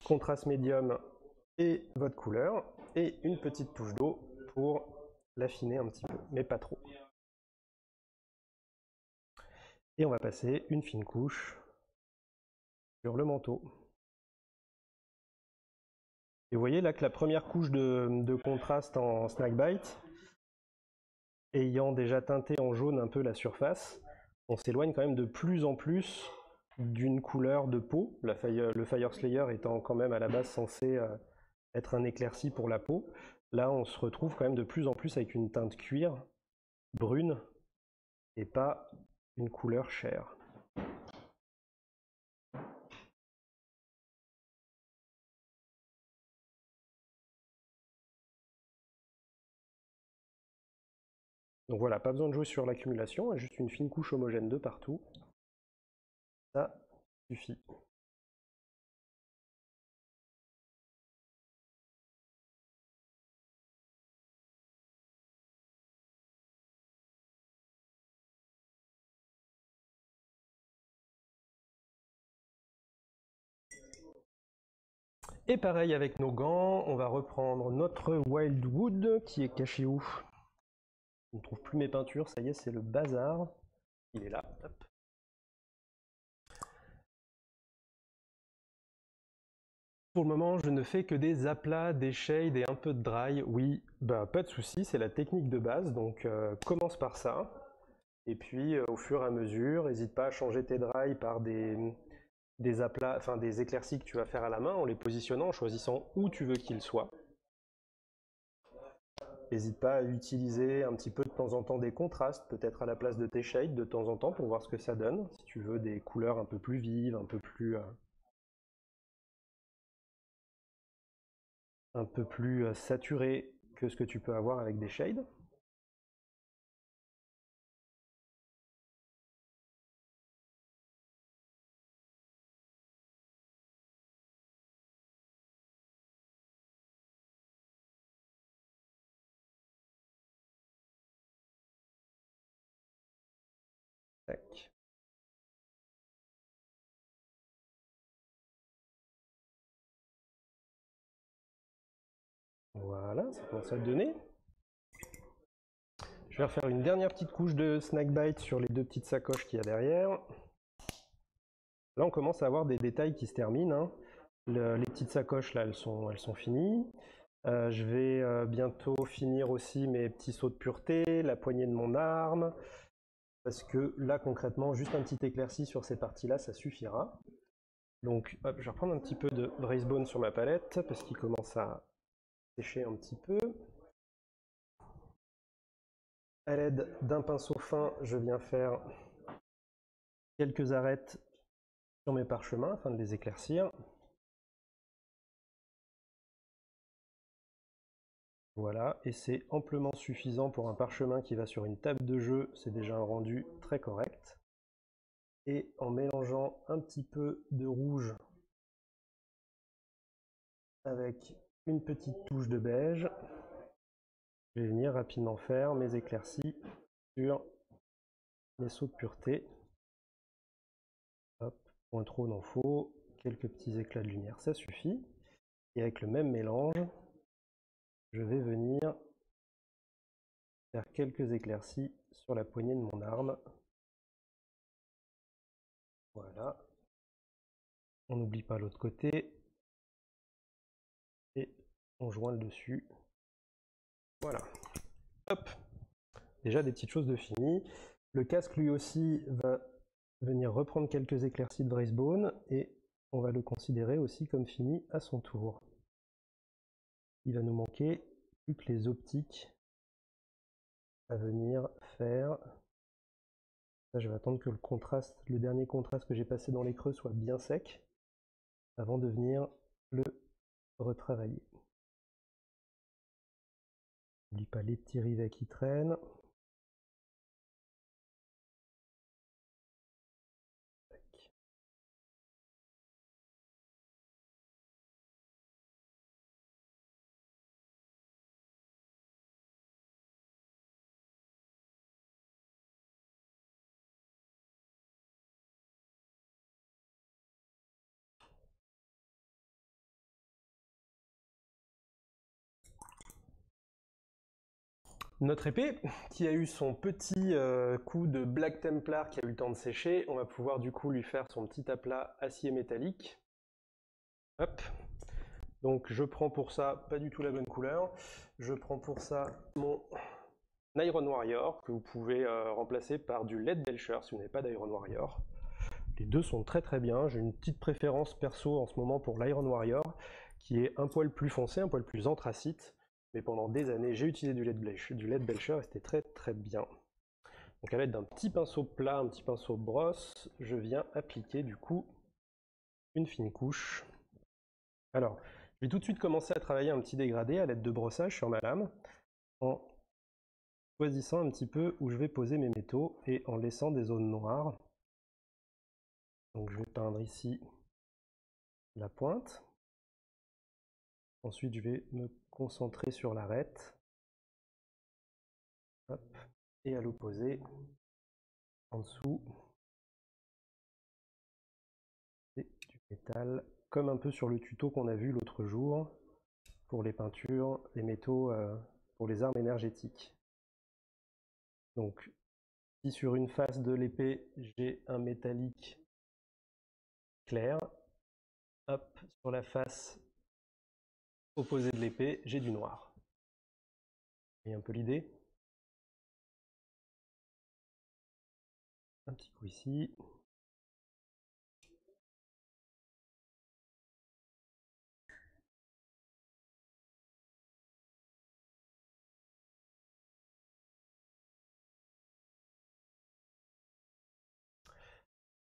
Contraste médium et votre couleur. Et une petite touche d'eau pour l'affiner un petit peu, mais pas trop. Et on va passer une fine couche sur le manteau. Et vous voyez là que la première couche de, contraste en Snackbite, ayant déjà teinté en jaune un peu la surface, on s'éloigne quand même de plus en plus d'une couleur de peau, le Fire Slayer étant quand même à la base censé euh, être un éclairci pour la peau. Là, on se retrouve quand même de plus en plus avec une teinte cuir, brune, et pas une couleur chair. Donc voilà, pas besoin de jouer sur l'accumulation, juste une fine couche homogène de partout. Ça suffit. Et pareil avec nos gants, on va reprendre notre Wildwood qui est caché où? On ne trouve plus mes peintures, ça y est, c'est le bazar. Il est là. Pour le moment, je ne fais que des aplats, des shades et un peu de dry. Oui, bah, pas de souci, c'est la technique de base, donc euh, commence par ça. Et puis, euh, au fur et à mesure, n'hésite pas à changer tes dry par des, des aplats, enfin des éclaircies que tu vas faire à la main en les positionnant, en choisissant où tu veux qu'ils soient. N'hésite pas à utiliser un petit peu de temps en temps des contrastes, peut-être à la place de tes shades de temps en temps pour voir ce que ça donne. Si tu veux des couleurs un peu plus vives, un peu plus euh, un peu plus euh, saturé que ce que tu peux avoir avec des shades. Voilà, ça commence à donner. Je vais refaire une dernière petite couche de snack bite sur les deux petites sacoches qu'il y a derrière. Là, on commence à avoir des détails qui se terminent. hein. les petites sacoches, là, elles sont, elles sont finies. Euh, je vais euh, bientôt finir aussi mes petits sauts de pureté, la poignée de mon arme, parce que là, concrètement, juste un petit éclairci sur ces parties-là, ça suffira. Donc, hop, je vais reprendre un petit peu de brace bone sur ma palette, parce qu'il commence à un petit peu. À l'aide d'un pinceau fin, je viens faire quelques arêtes sur mes parchemins afin de les éclaircir. Voilà, et c'est amplement suffisant pour un parchemin qui va sur une table de jeu, c'est déjà un rendu très correct. Et en mélangeant un petit peu de rouge avec une petite touche de beige, je vais venir rapidement faire mes éclaircies sur mes sauts de pureté. Hop, point trop d'en faut, quelques petits éclats de lumière, ça suffit. Et avec le même mélange, je vais venir faire quelques éclaircies sur la poignée de mon arme. Voilà. On n'oublie pas l'autre côté. On joint le dessus. Voilà. Hop. Déjà des petites choses de fini. Le casque lui aussi va venir reprendre quelques éclaircies de Bracebone et on va le considérer aussi comme fini à son tour. Il va nous manquer plus que les optiques à venir faire. Ça, je vais attendre que le contraste, le dernier contraste que j'ai passé dans les creux soit bien sec avant de venir le retravailler. N'oublie pas les petits rivets qui traînent. Notre épée, qui a eu son petit euh, coup de Black Templar qui a eu le temps de sécher, on va pouvoir du coup lui faire son petit aplat acier métallique. Hop. Donc je prends pour ça, pas du tout la bonne couleur, je prends pour ça mon Iron Warrior, que vous pouvez euh, remplacer par du LED Belcher si vous n'avez pas d'Iron Warrior. Les deux sont très très bien, j'ai une petite préférence perso en ce moment pour l'Iron Warrior, qui est un poil plus foncé, un poil plus anthracite, mais pendant des années, j'ai utilisé du LED, Belcher, du LED Belcher et c'était très très bien. Donc à l'aide d'un petit pinceau plat, un petit pinceau brosse, je viens appliquer du coup une fine couche. Alors, je vais tout de suite commencer à travailler un petit dégradé à l'aide de brossage sur ma lame, en choisissant un petit peu où je vais poser mes métaux et en laissant des zones noires. Donc je vais peindre ici la pointe. Ensuite, je vais me concentrer sur l'arête. Et à l'opposé, en dessous, c'est du métal, comme un peu sur le tuto qu'on a vu l'autre jour pour les peintures, les métaux, euh, pour les armes énergétiques. Donc, si sur une face de l'épée, j'ai un métallique clair, hop, sur la face opposé de l'épée, j'ai du noir. Et un peu l'idée. Un petit coup ici.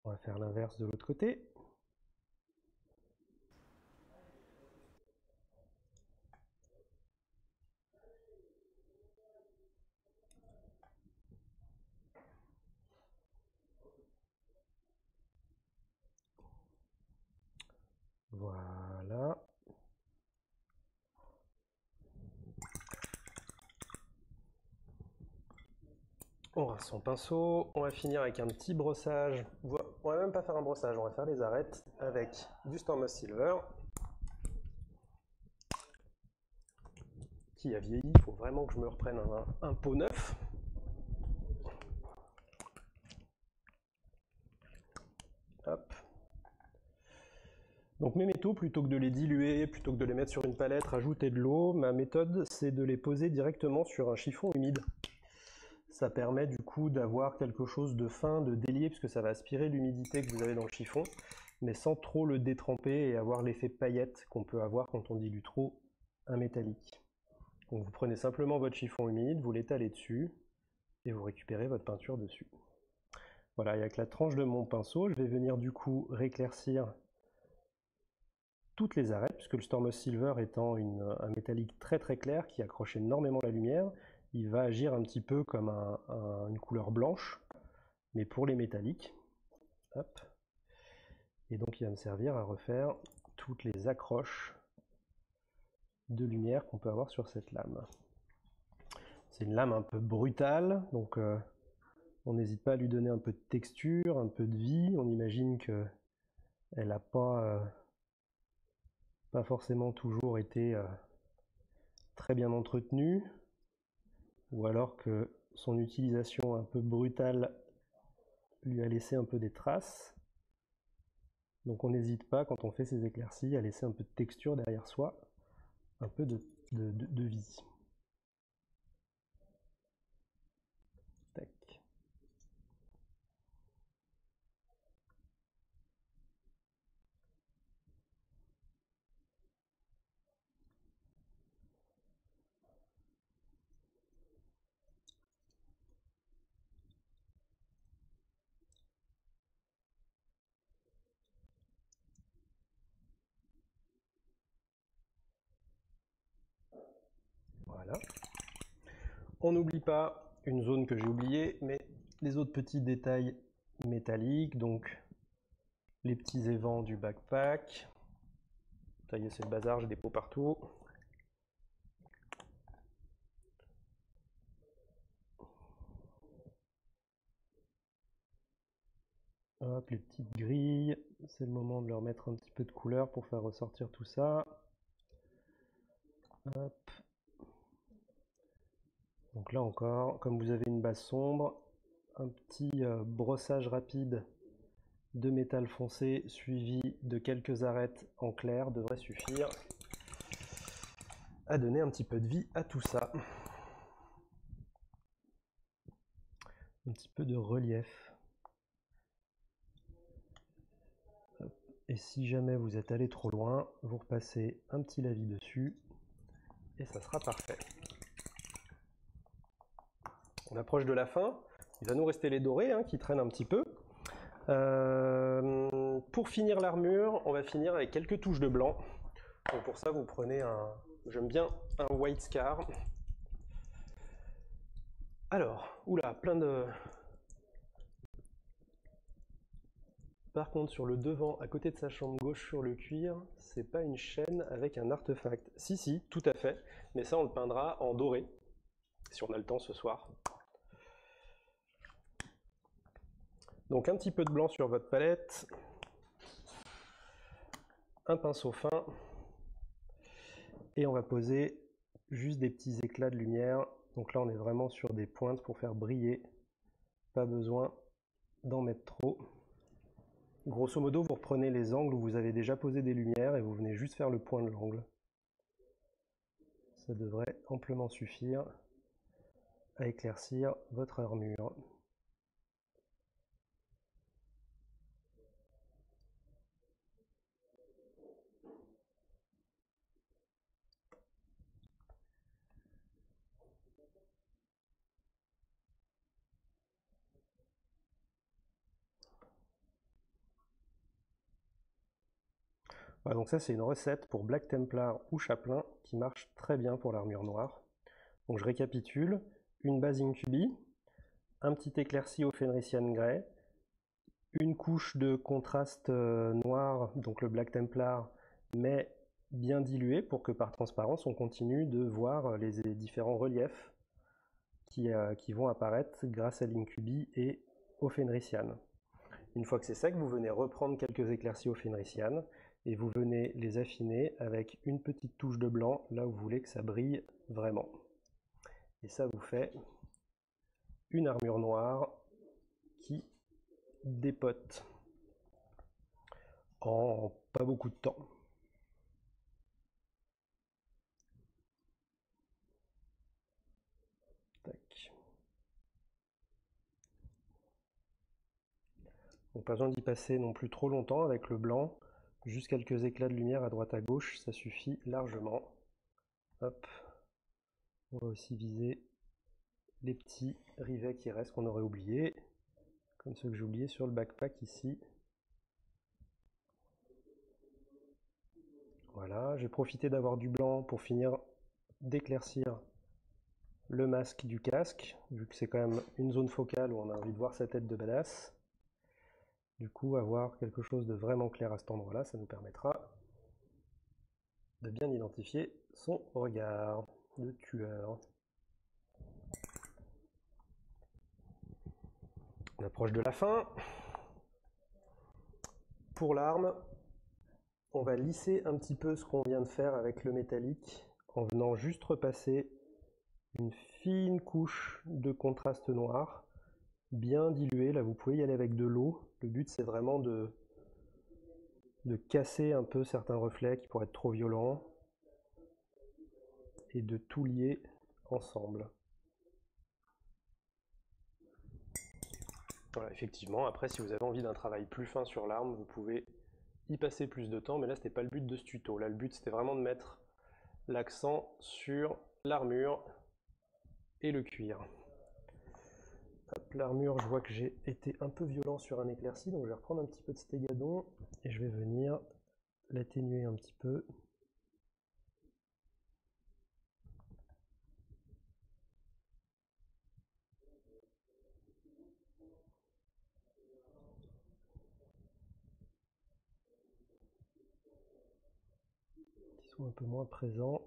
On va faire l'inverse de l'autre côté. Voilà. On, éclaircir son pinceau. On va finir avec un petit brossage. On va même pas faire un brossage, on va faire les arêtes avec du Stormos Silver. Qui a vieilli, il faut vraiment que je me reprenne un pot neuf. Donc mes métaux, plutôt que de les diluer, plutôt que de les mettre sur une palette, rajouter de l'eau, ma méthode c'est de les poser directement sur un chiffon humide. Ça permet du coup d'avoir quelque chose de fin, de délié, puisque ça va aspirer l'humidité que vous avez dans le chiffon, mais sans trop le détremper et avoir l'effet paillette qu'on peut avoir quand on dilue trop un métallique. Donc vous prenez simplement votre chiffon humide, vous l'étalez dessus, et vous récupérez votre peinture dessus. Voilà, et avec la tranche de mon pinceau, je vais venir du coup réclaircir toutes les arêtes, puisque le Stormos Silver étant un métallique très très clair qui accroche énormément la lumière, il va agir un petit peu comme une couleur blanche, mais pour les métalliques. Et donc il va me servir à refaire toutes les accroches de lumière qu'on peut avoir sur cette lame. C'est une lame un peu brutale, donc euh, on n'hésite pas à lui donner un peu de texture, un peu de vie. On imagine qu'elle n'a pas, euh, forcément toujours été euh, très bien entretenue, ou alors que son utilisation un peu brutale lui a laissé un peu des traces. Donc on n'hésite pas, quand on fait ces éclaircies, à laisser un peu de texture derrière soi, un peu de vie. On n'oublie pas une zone que j'ai oubliée, mais les autres petits détails métalliques, donc les petits évents du backpack. Ça y est, c'est le bazar, j'ai des pots partout. Hop, les petites grilles, c'est le moment de leur mettre un petit peu de couleur pour faire ressortir tout ça. Donc là encore, comme vous avez une base sombre, un petit euh, brossage rapide de métal foncé suivi de quelques arêtes en clair devrait suffire à donner un petit peu de vie à tout ça. Un petit peu de relief. Et si jamais vous êtes allé trop loin, vous repassez un petit lavis dessus et ça sera parfait. On approche de la fin. Il va nous rester les dorés hein, qui traînent un petit peu. Euh, pour finir l'armure, on va finir avec quelques touches de blanc. Pour ça, vous prenez un... J'aime bien un white scar. Alors, oula, plein de... Par contre, sur le devant, à côté de sa chambre gauche sur le cuir, c'est pas une chaîne avec un artefact. Si, si, tout à fait. Mais ça, on le peindra en doré, si on a le temps ce soir. Donc un petit peu de blanc sur votre palette, un pinceau fin, et on va poser juste des petits éclats de lumière. Donc là on est vraiment sur des pointes pour faire briller, pas besoin d'en mettre trop. Grosso modo, vous reprenez les angles où vous avez déjà posé des lumières et vous venez juste faire le point de l'angle. Ça devrait amplement suffire à éclaircir votre armure. Donc ça c'est une recette pour Black Templar ou Chaplain qui marche très bien pour l'armure noire. Donc je récapitule, une base Incubi, un petit éclairci au Fenrisian Grey, une couche de contraste euh, noir, donc le Black Templar, mais bien dilué pour que par transparence on continue de voir les différents reliefs qui, qui vont apparaître grâce à l'Incubi et au Fenrisian. Une fois que c'est sec, vous venez reprendre quelques éclaircies au Fenrisian et vous venez les affiner avec une petite touche de blanc là où vous voulez que ça brille vraiment. Et ça vous fait une armure noire qui dépote en pas beaucoup de temps. Donc pas besoin d'y passer non plus trop longtemps avec le blanc. Juste quelques éclats de lumière à droite à gauche, ça suffit largement. Hop. On va aussi viser les petits rivets qui restent qu'on aurait oubliés, comme ceux que j'ai oubliés sur le backpack ici. Voilà, j'ai profité d'avoir du blanc pour finir d'éclaircir le masque du casque, vu que c'est quand même une zone focale où on a envie de voir sa tête de badass. Du coup, avoir quelque chose de vraiment clair à cet endroit-là, ça nous permettra de bien identifier son regard de tueur. On approche de la fin. Pour l'arme, on va lisser un petit peu ce qu'on vient de faire avec le métallique en venant juste repasser une fine couche de contraste noir bien dilué. Là, vous pouvez y aller avec de l'eau. Le but, c'est vraiment de, de casser un peu certains reflets qui pourraient être trop violents et de tout lier ensemble. Voilà, effectivement, après si vous avez envie d'un travail plus fin sur l'arme, vous pouvez y passer plus de temps, mais là c'était pas le but de ce tuto. Là le but c'était vraiment de mettre l'accent sur l'armure et le cuir l'armure, je vois que j'ai été un peu violent sur un éclairci, donc je vais reprendre un petit peu de stégadon et je vais venir l'atténuer un petit peu. Qui sont un peu moins présents.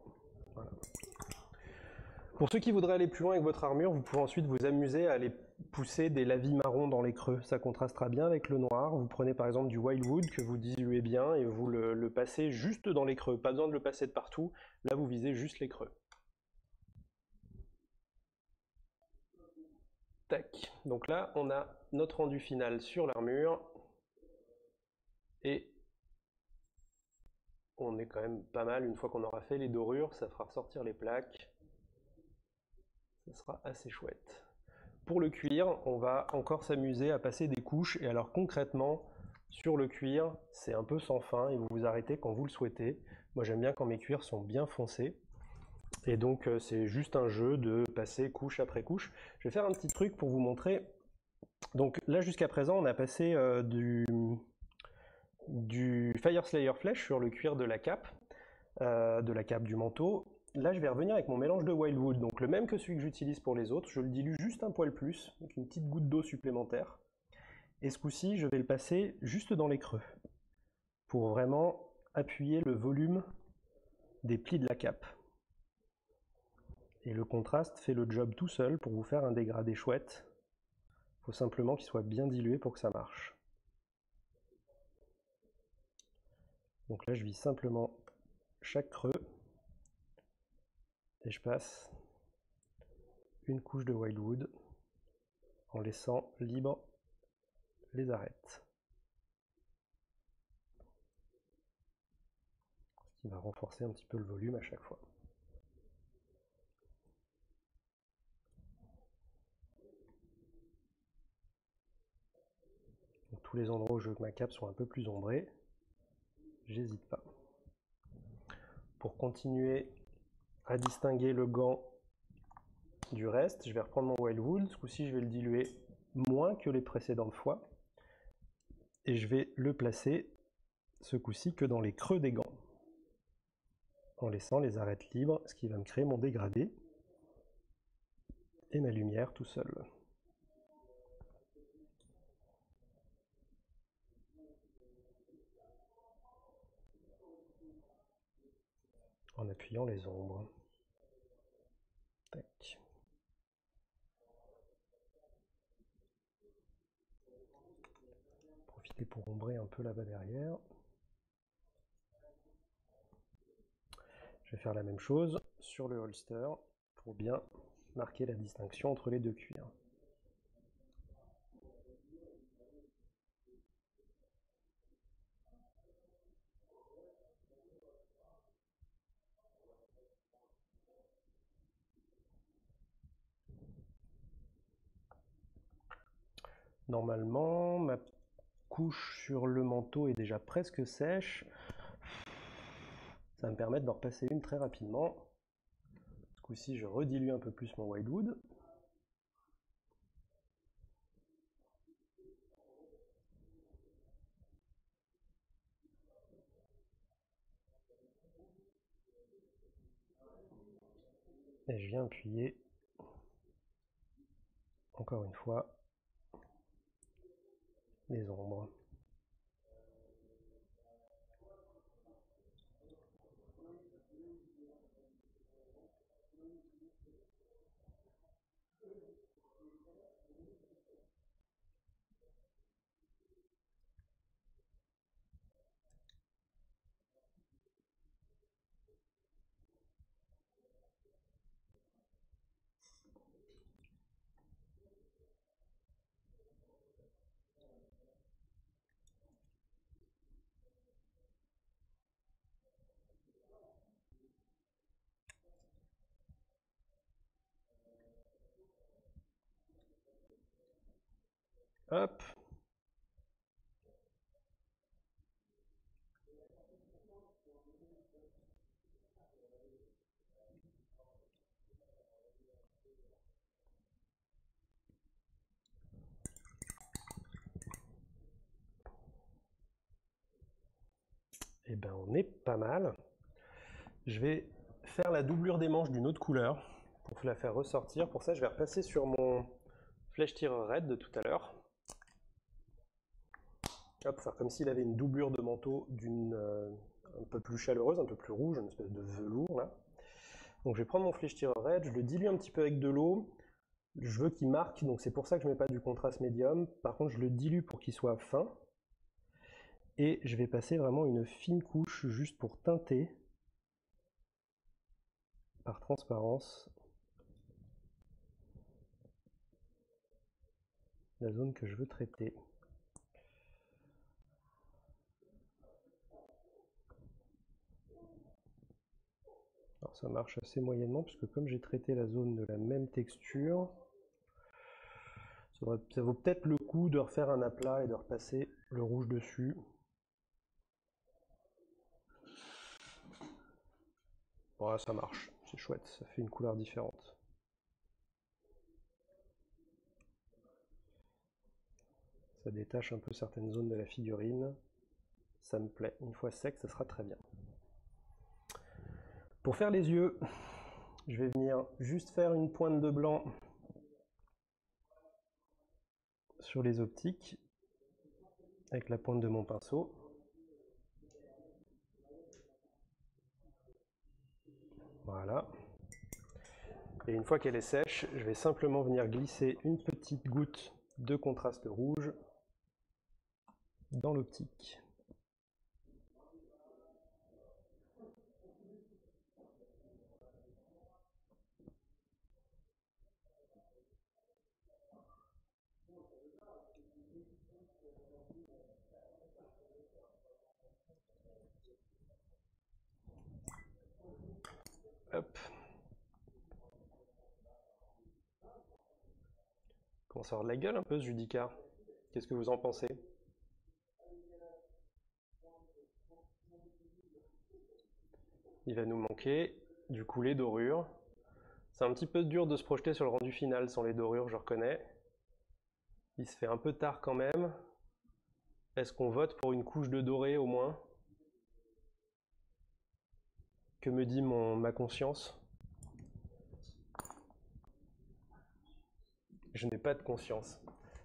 Pour ceux qui voudraient aller plus loin avec votre armure, vous pouvez ensuite vous amuser à aller pousser des lavis marrons dans les creux. Ça contrastera bien avec le noir. Vous prenez par exemple du wildwood que vous diluez bien et vous le, passez juste dans les creux. Pas besoin de le passer de partout. Là, vous visez juste les creux. Tac. Donc là, on a notre rendu final sur l'armure. Et on est quand même pas mal. Une fois qu'on aura fait les dorures, ça fera ressortir les plaques ça sera assez chouette. Pour le cuir, on va encore s'amuser à passer des couches. Et alors concrètement, sur le cuir, c'est un peu sans fin et vous vous arrêtez quand vous le souhaitez. Moi j'aime bien quand mes cuirs sont bien foncés. Et donc euh, c'est juste un jeu de passer couche après couche. Je vais faire un petit truc pour vous montrer. Donc là jusqu'à présent on a passé euh, du, Fire Slayer Flèche sur le cuir de la cape, euh, de la cape du manteau. Là, je vais revenir avec mon mélange de Wildwood, donc le même que celui que j'utilise pour les autres. Je le dilue juste un poil plus, avec une petite goutte d'eau supplémentaire. Et ce coup-ci, je vais le passer juste dans les creux, pour vraiment appuyer le volume des plis de la cape. Et le contraste fait le job tout seul pour vous faire un dégradé chouette. Il faut simplement qu'il soit bien dilué pour que ça marche. Donc là, je vis simplement chaque creux et je passe une couche de wildwood en laissant libre les arêtes. Ce qui va renforcer un petit peu le volume à chaque fois. tous les endroits où je veux que ma cape soit un peu plus ombrée, j'hésite pas. Pour continuer à distinguer le gant du reste. Je vais reprendre mon Wildwood. Ce coup-ci, je vais le diluer moins que les précédentes fois. Et je vais le placer, ce coup-ci, que dans les creux des gants. En laissant les arêtes libres, ce qui va me créer mon dégradé. Et ma lumière tout seul. en appuyant les ombres. Profitez pour ombrer un peu là-bas derrière. Je vais faire la même chose sur le holster pour bien marquer la distinction entre les deux cuirs. Normalement, ma couche sur le manteau est déjà presque sèche. Ça va me permettre d'en repasser une très rapidement. Ce coup-ci, je redilue un peu plus mon wildwood. Et je viens appuyer encore une fois les ombres. Hop. Eh ben, on est pas mal. Je vais faire la doublure des manches d'une autre couleur pour la faire ressortir. Pour ça, je vais repasser sur mon flèche tireur red de tout à l'heure. Hop, faire comme s'il avait une doublure de manteau d'une euh, un peu plus chaleureuse, un peu plus rouge, une espèce de velours là. Donc je vais prendre mon flèche tireur red, je le dilue un petit peu avec de l'eau. Je veux qu'il marque, donc c'est pour ça que je ne mets pas du contraste médium. Par contre, je le dilue pour qu'il soit fin. Et je vais passer vraiment une fine couche juste pour teinter par transparence la zone que je veux traiter. Alors ça marche assez moyennement puisque comme j'ai traité la zone de la même texture, ça, vaut peut-être le coup de refaire un aplat et de repasser le rouge dessus. Voilà, ça marche, c'est chouette, ça fait une couleur différente. Ça détache un peu certaines zones de la figurine. Ça me plaît. Une fois sec, ça sera très bien. Pour faire les yeux, je vais venir juste faire une pointe de blanc sur les optiques avec la pointe de mon pinceau. Voilà. Et une fois qu'elle est sèche, je vais simplement venir glisser une petite goutte de contraste rouge dans l'optique. Hop. Comment sort de la gueule un peu ce Judica Qu'est-ce que vous en pensez? Il va nous manquer du coup les dorures. C'est un petit peu dur de se projeter sur le rendu final sans les dorures, je reconnais. Il se fait un peu tard quand même. Est-ce qu'on vote pour une couche de doré au moins? Que me dit mon, ma conscience? Je n'ai pas de conscience.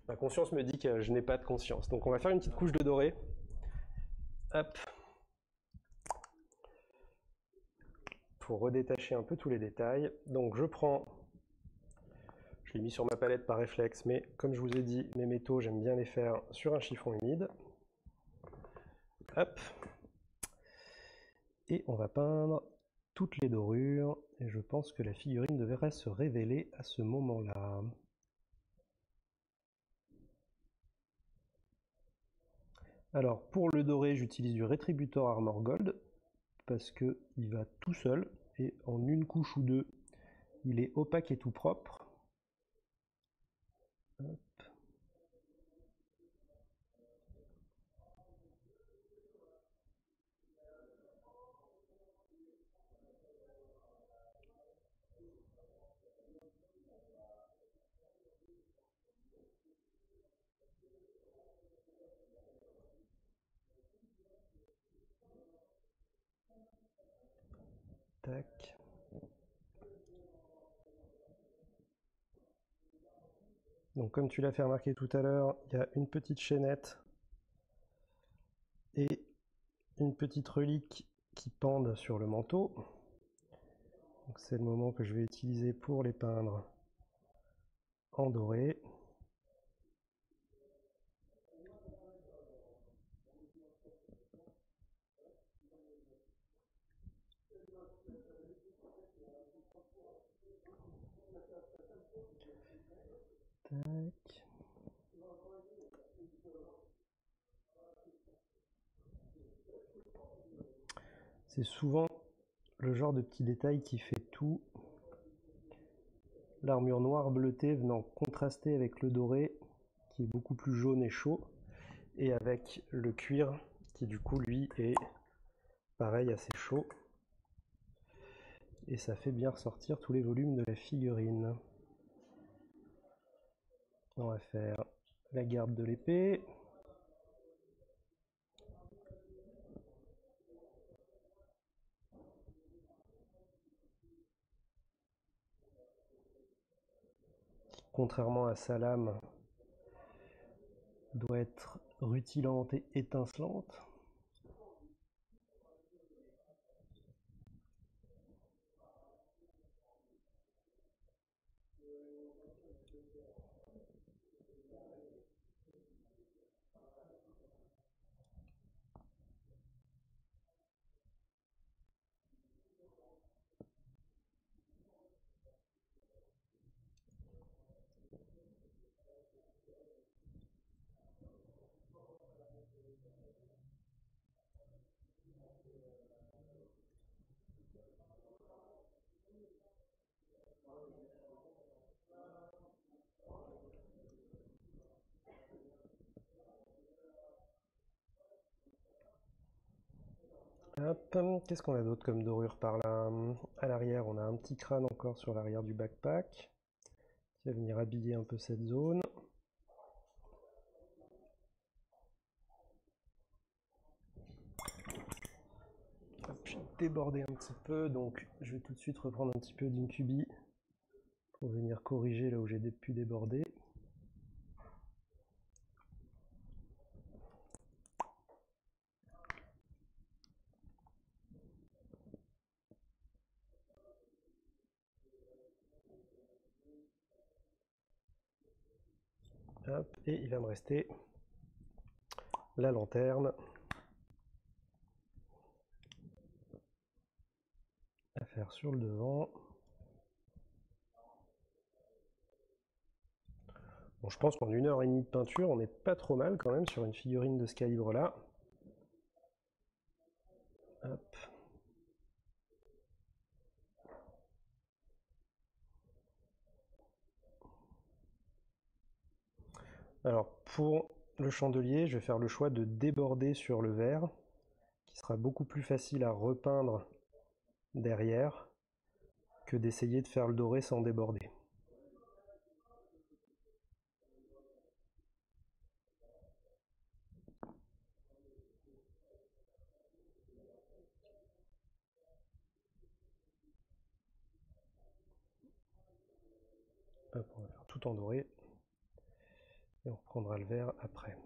Ma conscience me dit que je n'ai pas de conscience. Donc on va faire une petite couche de doré. Hop. redétacher un peu tous les détails. Donc je prends, je l'ai mis sur ma palette par réflexe, mais comme je vous ai dit, mes métaux, j'aime bien les faire sur un chiffon humide. Hop. Et on va peindre toutes les dorures. Et je pense que la figurine devrait se révéler à ce moment-là. Alors pour le doré, j'utilise du Retributor Armor Gold parce que il va tout seul et en une couche ou deux, il est opaque et tout propre. Donc comme tu l'as fait remarquer tout à l'heure, il y a une petite chaînette et une petite relique qui pendent sur le manteau. C'est le moment que je vais utiliser pour les peindre en doré. C'est souvent le genre de petit détail qui fait tout. L'armure noire bleutée venant contraster avec le doré qui est beaucoup plus jaune et chaud et avec le cuir qui du coup lui est pareil assez chaud et ça fait bien ressortir tous les volumes de la figurine. On va faire la garde de l'épée. Contrairement à sa lame, doit être rutilante et étincelante. Qu'est-ce qu'on a d'autre comme dorure par là? À l'arrière, on a un petit crâne encore sur l'arrière du backpack qui va venir habiller un peu cette zone. je vais déborder un petit peu, donc je vais tout de suite reprendre un petit peu d'incubi pour venir corriger là où j'ai pu déborder. et il va me rester la lanterne à faire sur le devant. Je pense qu'en une heure et demie de peinture, on n'est pas trop mal quand même sur une figurine de ce calibre-là. Alors pour le chandelier, je vais faire le choix de déborder sur le verre, qui sera beaucoup plus facile à repeindre derrière que d'essayer de faire le doré sans déborder. on va faire tout en doré et on reprendra le verre après.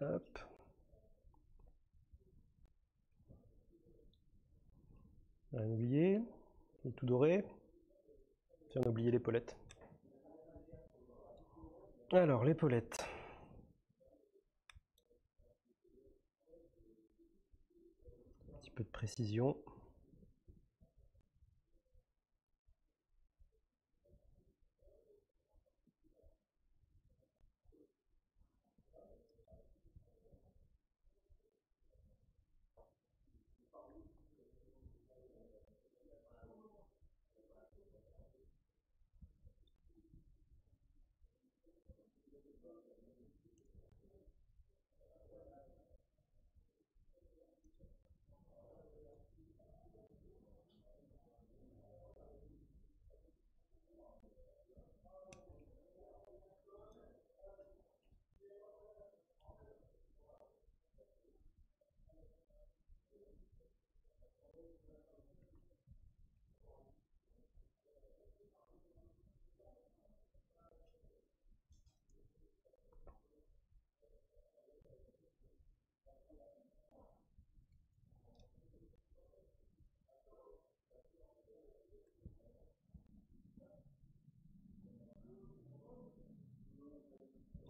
Hop. Rien oublié. Il est tout doré. Tiens, on a oublié l'épaulette. Alors, l'épaulette. Un petit peu de précision.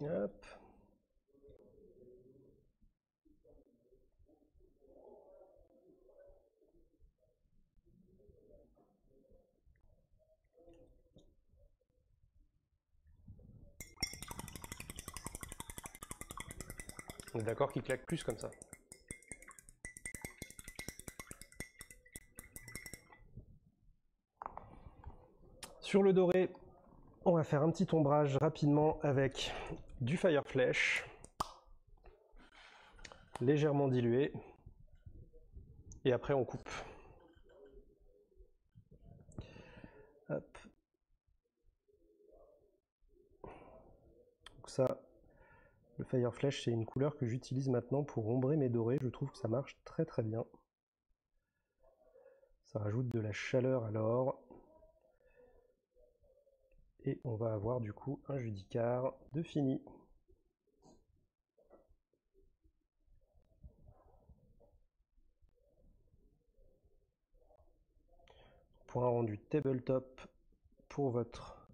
On est d'accord qu'il claque plus comme ça. Sur le doré, on va faire un petit ombrage rapidement avec du Fireflash, légèrement dilué, et après on coupe. Donc ça, le Fireflash, c'est une couleur que j'utilise maintenant pour ombrer mes dorés. Je trouve que ça marche très très bien. Ça rajoute de la chaleur à l'or. Et on va avoir du coup un judicar de fini. Pour un rendu tabletop pour votre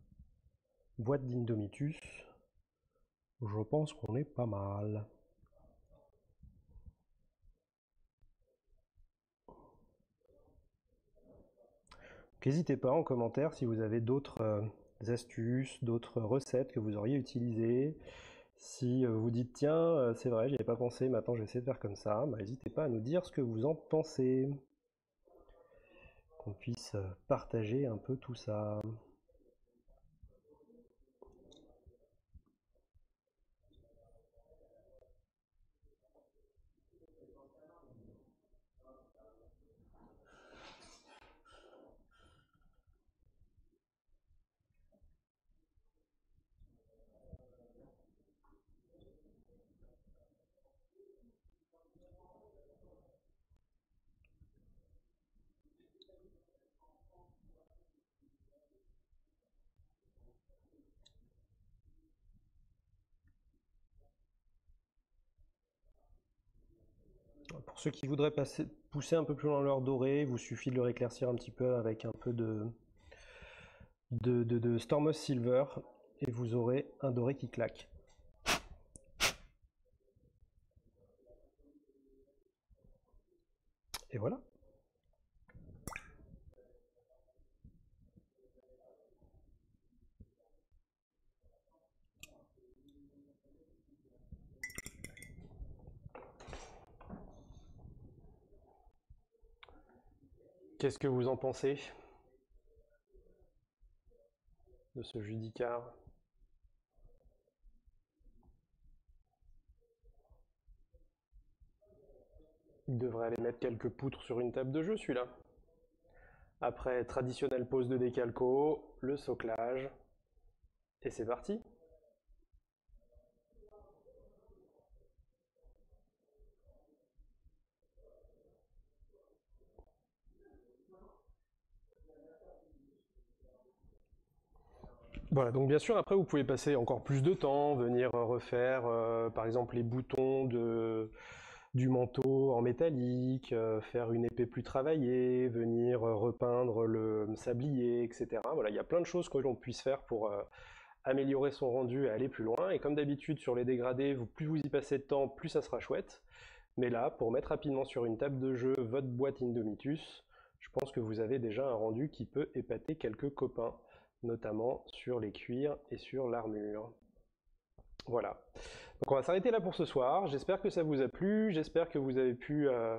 boîte d'Indomitus, je pense qu'on est pas mal. N'hésitez pas en commentaire si vous avez d'autres euh, astuces, d'autres recettes que vous auriez utilisées. Si euh, vous dites tiens, euh, c'est vrai, j'y avais pas pensé, maintenant je vais essayer de faire comme ça, bah, n'hésitez pas à nous dire ce que vous en pensez. Qu'on puisse euh, partager un peu tout ça. Pour ceux qui voudraient pousser un peu plus loin leur doré, vous suffit de le éclaircir un petit peu avec un peu de, de, de, Silver et vous aurez un doré qui claque. Et voilà. Qu'est-ce que vous en pensez de ce judicar? Il devrait aller mettre quelques poutres sur une table de jeu celui-là. Après, traditionnelle pose de décalco, le soclage, et c'est parti. Voilà, donc bien sûr, après, vous pouvez passer encore plus de temps, venir refaire, euh, par exemple, les boutons du manteau en métallique, euh, faire une épée plus travaillée, venir repeindre le sablier, etc. Voilà, il y a plein de choses que l'on puisse faire pour euh, améliorer son rendu et aller plus loin. Et comme d'habitude, sur les dégradés, plus vous y passez de temps, plus ça sera chouette. Mais là, pour mettre rapidement sur une table de jeu votre boîte Indomitus, je pense que vous avez déjà un rendu qui peut épater quelques copains notamment sur les cuirs et sur l'armure. Voilà. Donc on va s'arrêter là pour ce soir. J'espère que ça vous a plu. J'espère que vous avez pu euh,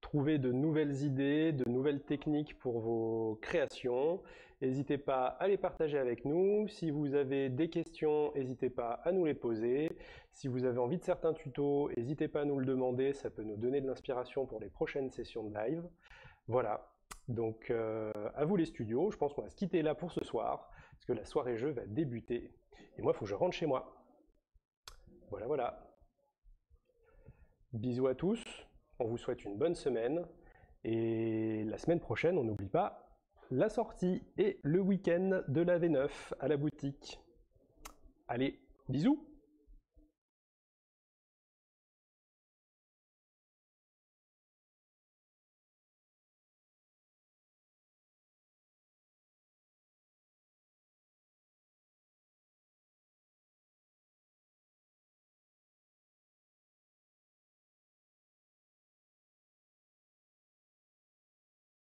trouver de nouvelles idées, de nouvelles techniques pour vos créations. N'hésitez pas à les partager avec nous. Si vous avez des questions, n'hésitez pas à nous les poser. Si vous avez envie de certains tutos, n'hésitez pas à nous le demander. Ça peut nous donner de l'inspiration pour les prochaines sessions de live. Voilà. Donc euh, à vous les studios, je pense qu'on va se quitter là pour ce soir, parce que la soirée jeu va débuter. Et moi, il faut que je rentre chez moi. Voilà, voilà. Bisous à tous, on vous souhaite une bonne semaine. Et la semaine prochaine, on n'oublie pas la sortie et le week-end de la V9 à la boutique. Allez, bisous